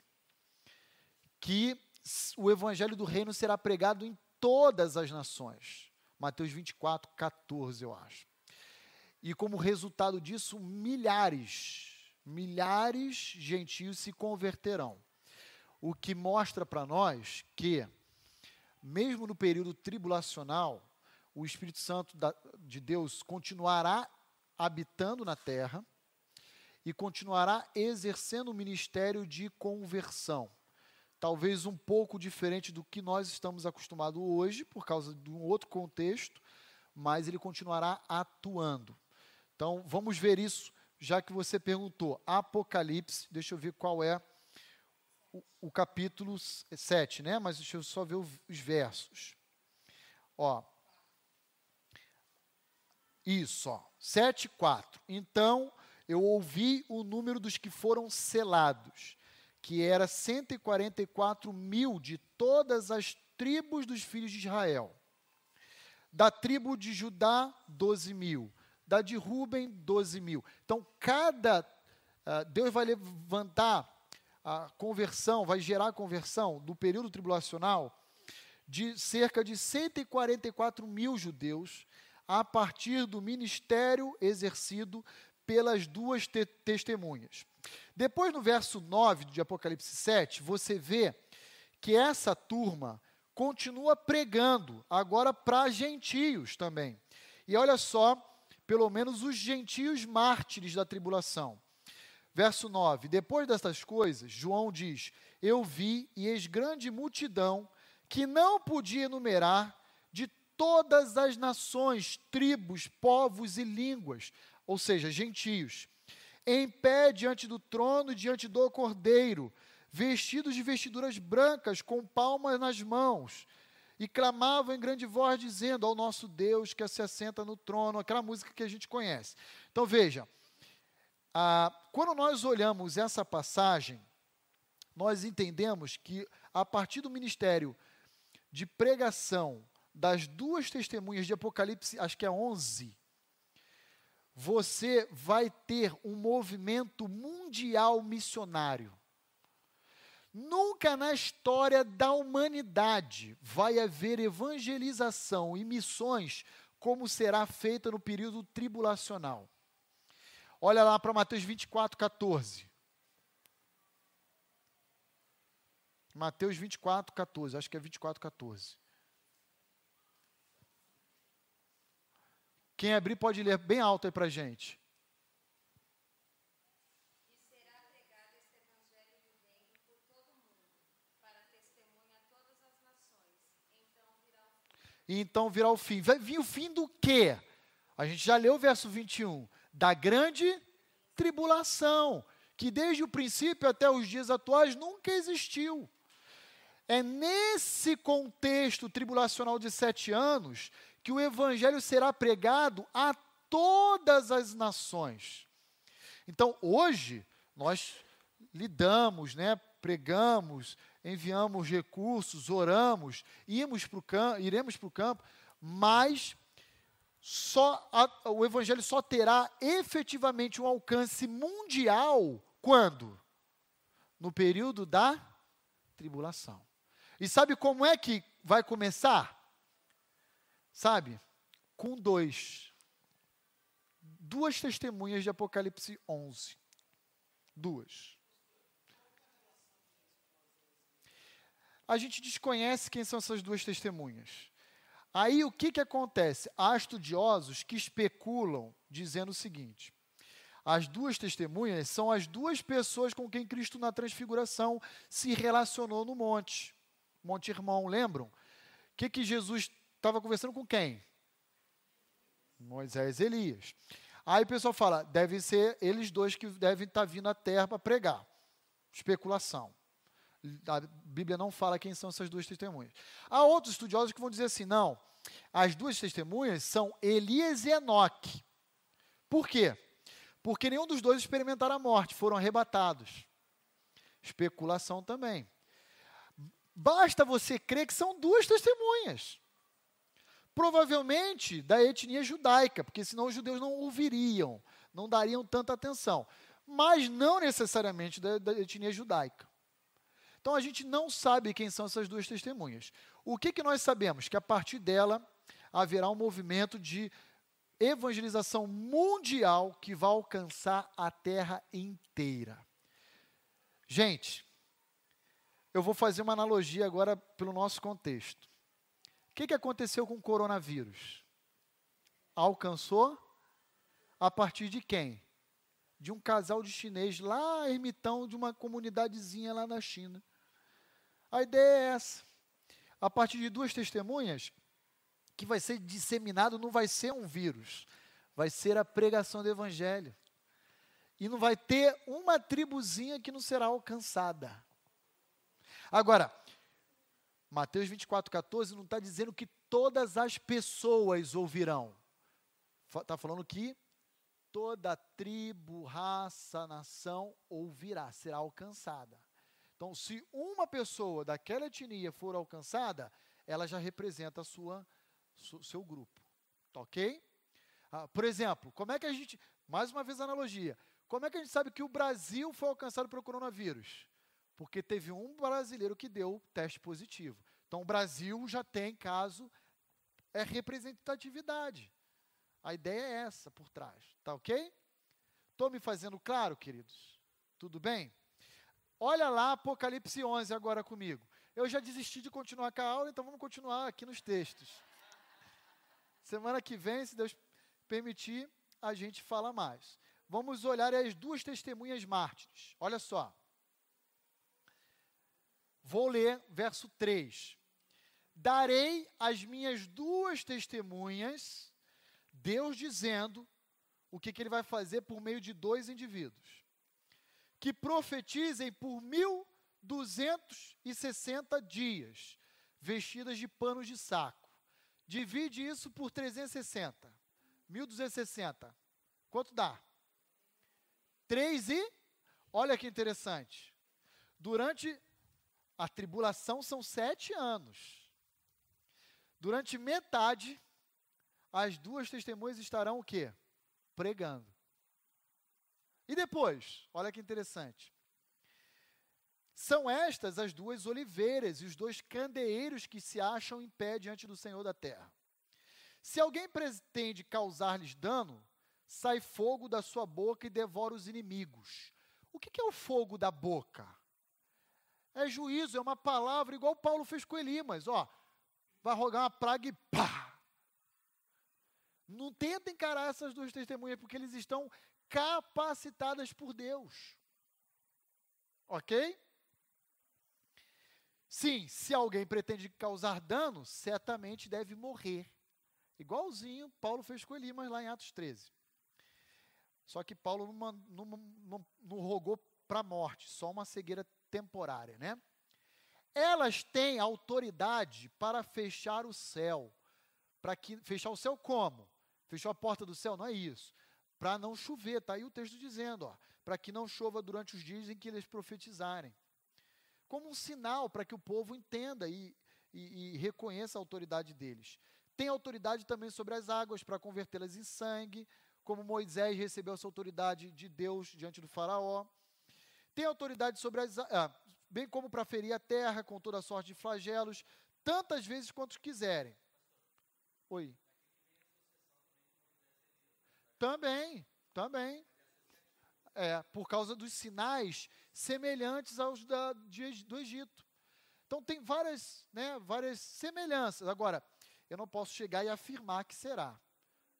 que o evangelho do reino será pregado em todas as nações. Mateus 24, 14, eu acho. E como resultado disso, milhares, milhares gentios se converterão. O que mostra para nós que, mesmo no período tribulacional, o Espírito Santo de Deus continuará habitando na terra e continuará exercendo o ministério de conversão. Talvez um pouco diferente do que nós estamos acostumados hoje, por causa de um outro contexto, mas ele continuará atuando. Então, vamos ver isso, já que você perguntou. Apocalipse, deixa eu ver qual é o, o capítulo 7, né? Mas deixa eu só ver os versos. Ó. Isso, ó. 7, 4. Então eu ouvi o número dos que foram selados, que era 144 mil de todas as tribos dos filhos de Israel. Da tribo de Judá, 12 mil. Da de Ruben, 12 mil. Então, cada. ah, Deus vai levantar a conversão, vai gerar a conversão do período tribulacional de cerca de 144 mil judeus a partir do ministério exercido pelas duas te- testemunhas. Depois, no verso 9 de Apocalipse 7, você vê que essa turma continua pregando, agora para gentios também. E olha só, pelo menos os gentios mártires da tribulação. Verso 9: Depois destas coisas, João diz: Eu vi e eis grande multidão que não podia enumerar de todas as nações, tribos, povos e línguas, ou seja, gentios, em pé diante do trono e diante do cordeiro, vestidos de vestiduras brancas, com palmas nas mãos, e clamavam em grande voz, dizendo ao nosso Deus que se assenta no trono, aquela música que a gente conhece. Então veja, ah, quando nós olhamos essa passagem, nós entendemos que a partir do ministério de pregação das duas testemunhas de Apocalipse, acho que é 11, você vai ter um movimento mundial missionário. Nunca na história da humanidade vai haver evangelização e missões como será feita no período tribulacional. Olha lá para Mateus 24, 14. Mateus 24, 14. Acho que é 24, 14. Quem abrir pode ler bem alto aí para a gente. E então virá o fim. Vai vir o fim do quê? A gente já leu o verso 21. Da grande tribulação, que desde o princípio até os dias atuais nunca existiu. É nesse contexto tribulacional de sete anos que o evangelho será pregado a todas as nações. Então, hoje, nós lidamos, né, pregamos, enviamos recursos, oramos, iremos para o campo, iremos para o campo, mas só a- o evangelho só terá efetivamente um alcance mundial quando? No período da tribulação. E sabe como é que vai começar? Sabe? Com dois. Duas testemunhas de Apocalipse 11. Duas. A gente desconhece quem são essas duas testemunhas. Aí o que, que acontece? Há estudiosos que especulam dizendo o seguinte: As duas testemunhas são as duas pessoas com quem Cristo na transfiguração se relacionou no monte. Monte Irmão, lembram? O que, que Jesus estava conversando com quem? Moisés e Elias. Aí o pessoal fala, deve ser eles dois que devem estar vindo à terra para pregar. Especulação. A Bíblia não fala quem são essas duas testemunhas. Há outros estudiosos que vão dizer assim: não, as duas testemunhas são Elias e Enoque. Por quê? Porque nenhum dos dois experimentaram a morte, foram arrebatados. Especulação também. Basta você crer que são duas testemunhas. Provavelmente da etnia judaica, porque senão os judeus não ouviriam, não dariam tanta atenção. Mas não necessariamente da, da etnia judaica. Então a gente não sabe quem são essas duas testemunhas. O que, que nós sabemos? Que a partir dela haverá um movimento de evangelização mundial que vai alcançar a terra inteira. Gente, eu vou fazer uma analogia agora pelo nosso contexto. Que, que aconteceu com o coronavírus? Alcançou a partir de quem? De um casal de chinês lá, ermitão de uma comunidadezinha lá na China. A ideia é essa. A partir de duas testemunhas, que vai ser disseminado não vai ser um vírus, vai ser a pregação do evangelho. E não vai ter uma tribuzinha que não será alcançada. Agora, Mateus 24, 14 não está dizendo que todas as pessoas ouvirão. Está falando que toda tribo, raça, nação ouvirá, será alcançada. Então, se uma pessoa daquela etnia for alcançada, ela já representa a sua seu grupo. Tá ok? Ah, por exemplo, como é que a gente. Mais uma vez a analogia. Como é que a gente sabe que o Brasil foi alcançado pelo coronavírus? Porque teve um brasileiro que deu teste positivo. Então o Brasil já tem caso, é representatividade. A ideia é essa por trás. Tá ok? Estou me fazendo claro, queridos? Tudo bem? Olha lá Apocalipse 11 agora comigo. Eu já desisti de continuar com a aula, então vamos continuar aqui nos textos. Semana que vem, se Deus permitir, a gente fala mais. Vamos olhar as duas testemunhas mártires. Olha só. Vou ler verso 3. Darei as minhas duas testemunhas, Deus dizendo o que, que ele vai fazer por meio de dois indivíduos, que profetizem por 1260 dias, vestidas de panos de saco Divide isso por 360. 1260. Quanto dá? 3 e. Olha que interessante. Durante a tribulação são sete anos. Durante metade, as duas testemunhas estarão o quê? Pregando. E depois, olha que interessante. São estas as duas oliveiras e os dois candeeiros que se acham em pé diante do Senhor da terra. Se alguém pretende causar-lhes dano, sai fogo da sua boca e devora os inimigos. O que é o fogo da boca? É juízo, é uma palavra igual Paulo fez com Elimas. Ó, vai rogar uma praga e pá! Não tenta encarar essas duas testemunhas, porque eles estão capacitadas por Deus. Ok? Sim, se alguém pretende causar dano, certamente deve morrer. Igualzinho Paulo fez com Elimas lá em Atos 13. Só que Paulo não, não, não, não rogou para a morte, só uma cegueira temporária, né? Elas têm autoridade para fechar o céu. Para que fechar o céu como? Fechou a porta do céu? Não é isso. Para não chover, está aí o texto dizendo, ó, para que não chova durante os dias em que eles profetizarem como um sinal para que o povo entenda e, e, e reconheça a autoridade deles. Tem autoridade também sobre as águas para convertê-las em sangue, como Moisés recebeu essa autoridade de Deus diante do Faraó. Tem autoridade sobre as ah, bem como para ferir a terra com toda sorte de flagelos, tantas vezes quanto quiserem. Oi. Também, também. É, por causa dos sinais semelhantes aos da, de, do Egito. Então tem várias, né, várias semelhanças. Agora, eu não posso chegar e afirmar que será,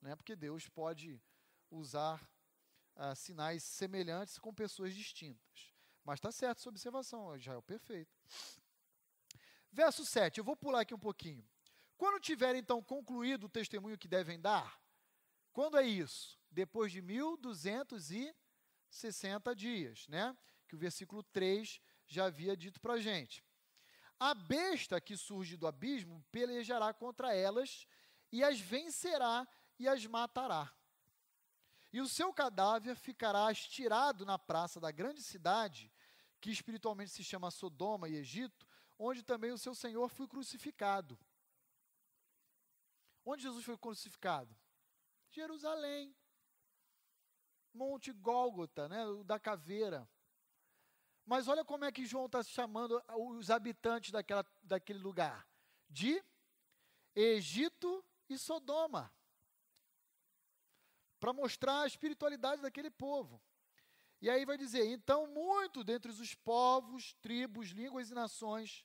né, porque Deus pode usar ah, sinais semelhantes com pessoas distintas. Mas está certo essa observação, Israel, perfeito. Verso 7, eu vou pular aqui um pouquinho. Quando tiver então concluído o testemunho que devem dar, quando é isso? Depois de 1260 dias, né? Que o versículo 3 já havia dito para a gente. A besta que surge do abismo pelejará contra elas e as vencerá e as matará. E o seu cadáver ficará estirado na praça da grande cidade, que espiritualmente se chama Sodoma e Egito, onde também o seu Senhor foi crucificado. Onde Jesus foi crucificado? Jerusalém. Monte Gólgota, né, o da caveira. Mas olha como é que João está chamando os habitantes daquela, daquele lugar: de Egito e Sodoma. Para mostrar a espiritualidade daquele povo. E aí vai dizer: então, muito dentre os povos, tribos, línguas e nações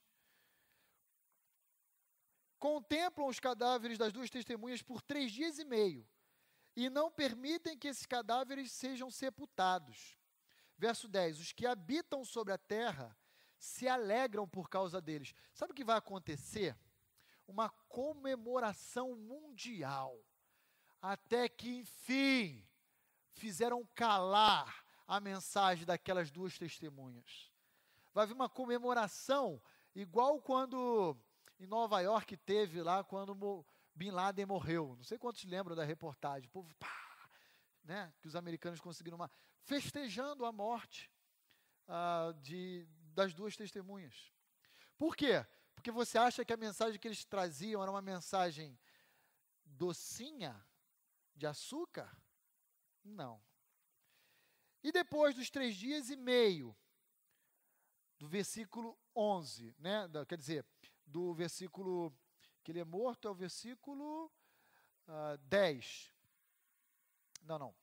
contemplam os cadáveres das duas testemunhas por três dias e meio e não permitem que esses cadáveres sejam sepultados. Verso 10: Os que habitam sobre a terra se alegram por causa deles. Sabe o que vai acontecer? Uma comemoração mundial. Até que, enfim, fizeram calar a mensagem daquelas duas testemunhas. Vai haver uma comemoração, igual quando em Nova York teve lá, quando Bin Laden morreu. Não sei quantos lembram da reportagem. O povo, pá, né, que os americanos conseguiram uma. festejando a morte ah, de, das duas testemunhas. Por quê? Porque você acha que a mensagem que eles traziam era uma mensagem docinha, de açúcar? Não. E depois dos três dias e meio, do versículo 11, né? quer dizer, do versículo que ele é morto, é o versículo uh, ah, 10. Não, não.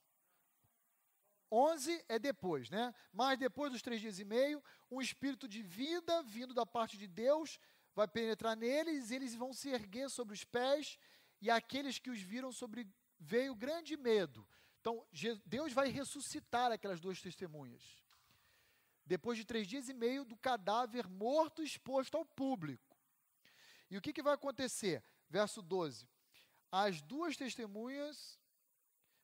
11 é depois, né? Mas depois dos três dias e meio, um espírito de vida vindo da parte de Deus vai penetrar neles, e eles vão se erguer sobre os pés, e aqueles que os viram sobre veio grande medo. Então, Deus vai ressuscitar aquelas duas testemunhas. Depois de três dias e meio do cadáver morto exposto ao público. E o que, que vai acontecer? Verso 12. As duas testemunhas.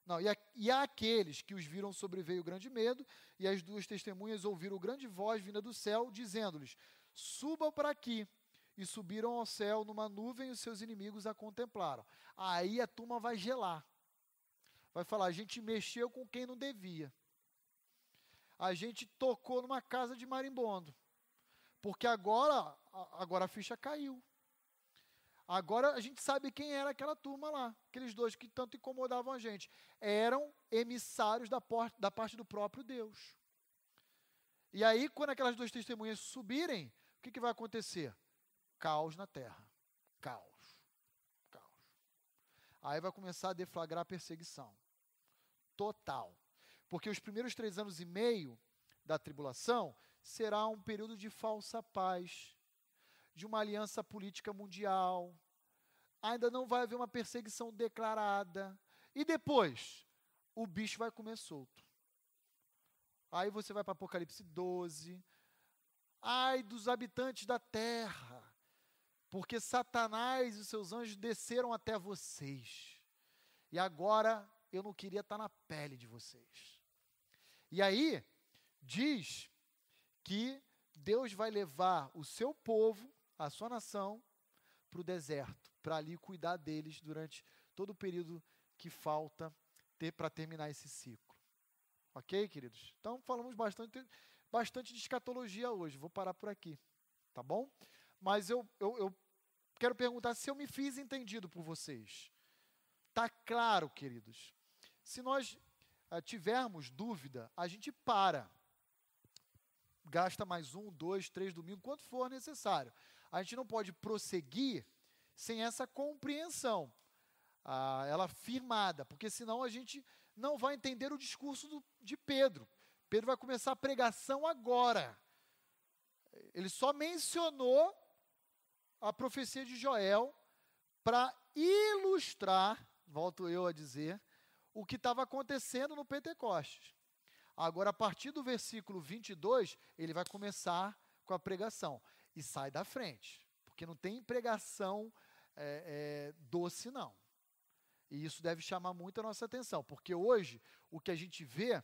Não, e, a, e aqueles que os viram sobreveio grande medo, e as duas testemunhas ouviram grande voz vinda do céu, dizendo-lhes: Subam para aqui. E subiram ao céu numa nuvem, e os seus inimigos a contemplaram. Aí a turma vai gelar. Vai falar: a gente mexeu com quem não devia. A gente tocou numa casa de marimbondo. Porque agora, agora a ficha caiu. Agora a gente sabe quem era aquela turma lá, aqueles dois que tanto incomodavam a gente. Eram emissários da, da parte do próprio Deus. E aí, quando aquelas duas testemunhas subirem, o que, que vai acontecer? Caos na terra. Caos. Caos. Aí vai começar a deflagrar a perseguição. Total. Porque os primeiros três anos e meio da tribulação será um período de falsa paz de uma aliança política mundial. Ainda não vai haver uma perseguição declarada. E depois, o bicho vai comer solto. Aí você vai para Apocalipse 12. Ai dos habitantes da terra, porque Satanás e seus anjos desceram até vocês. E agora eu não queria estar na pele de vocês. E aí, diz que Deus vai levar o seu povo a sua nação para o deserto, para ali cuidar deles durante todo o período que falta ter para terminar esse ciclo. Ok, queridos? Então falamos bastante, bastante de escatologia hoje. Vou parar por aqui, tá bom? Mas eu, eu, eu quero perguntar se eu me fiz entendido por vocês. Tá claro, queridos? Se nós uh, tivermos dúvida, a gente para gasta mais um, dois, três domingos, quanto for necessário. A gente não pode prosseguir sem essa compreensão, ah, ela firmada, porque senão a gente não vai entender o discurso do, de Pedro. Pedro vai começar a pregação agora. Ele só mencionou a profecia de Joel para ilustrar, volto eu a dizer, o que estava acontecendo no Pentecostes. Agora, a partir do versículo 22, ele vai começar com a pregação. E sai da frente, porque não tem pregação é, é, doce, não. E isso deve chamar muito a nossa atenção, porque hoje o que a gente vê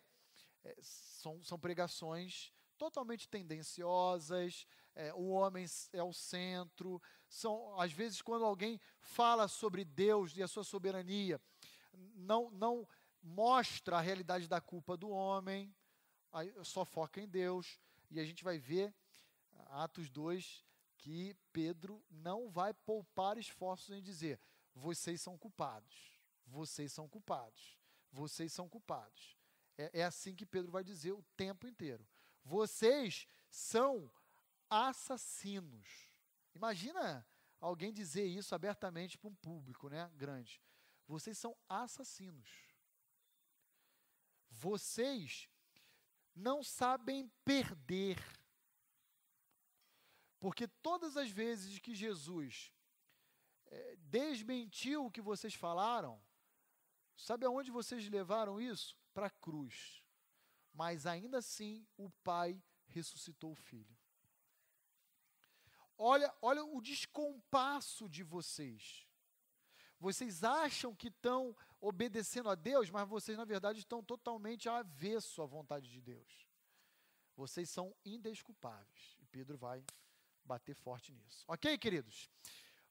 é, são, são pregações totalmente tendenciosas, é, o homem é o centro. São, às vezes, quando alguém fala sobre Deus e a sua soberania, não, não mostra a realidade da culpa do homem, só foca em Deus. E a gente vai ver, Atos 2, que Pedro não vai poupar esforços em dizer: vocês são culpados, vocês são culpados, vocês são culpados. É, é assim que Pedro vai dizer o tempo inteiro. Vocês são assassinos. Imagina alguém dizer isso abertamente para um público né, grande. Vocês são assassinos. Vocês não sabem perder. Porque todas as vezes que Jesus é, desmentiu o que vocês falaram, sabe aonde vocês levaram isso? Para a cruz. Mas ainda assim, o Pai ressuscitou o Filho. Olha, olha o descompasso de vocês. Vocês acham que estão obedecendo a Deus, mas vocês, na verdade, estão totalmente avesso à vontade de Deus. Vocês são indesculpáveis. E Pedro vai bater forte nisso. Ok, queridos?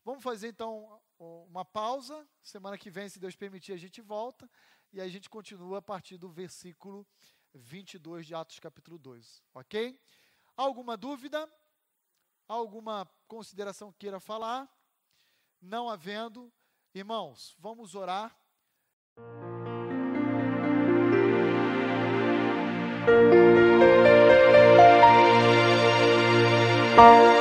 Vamos fazer então uma pausa. Semana que vem, se Deus permitir, a gente volta. E a gente continua a partir do versículo 22 de Atos, capítulo 2. Ok? Alguma dúvida? Alguma consideração queira falar? Não havendo, irmãos, vamos orar. Música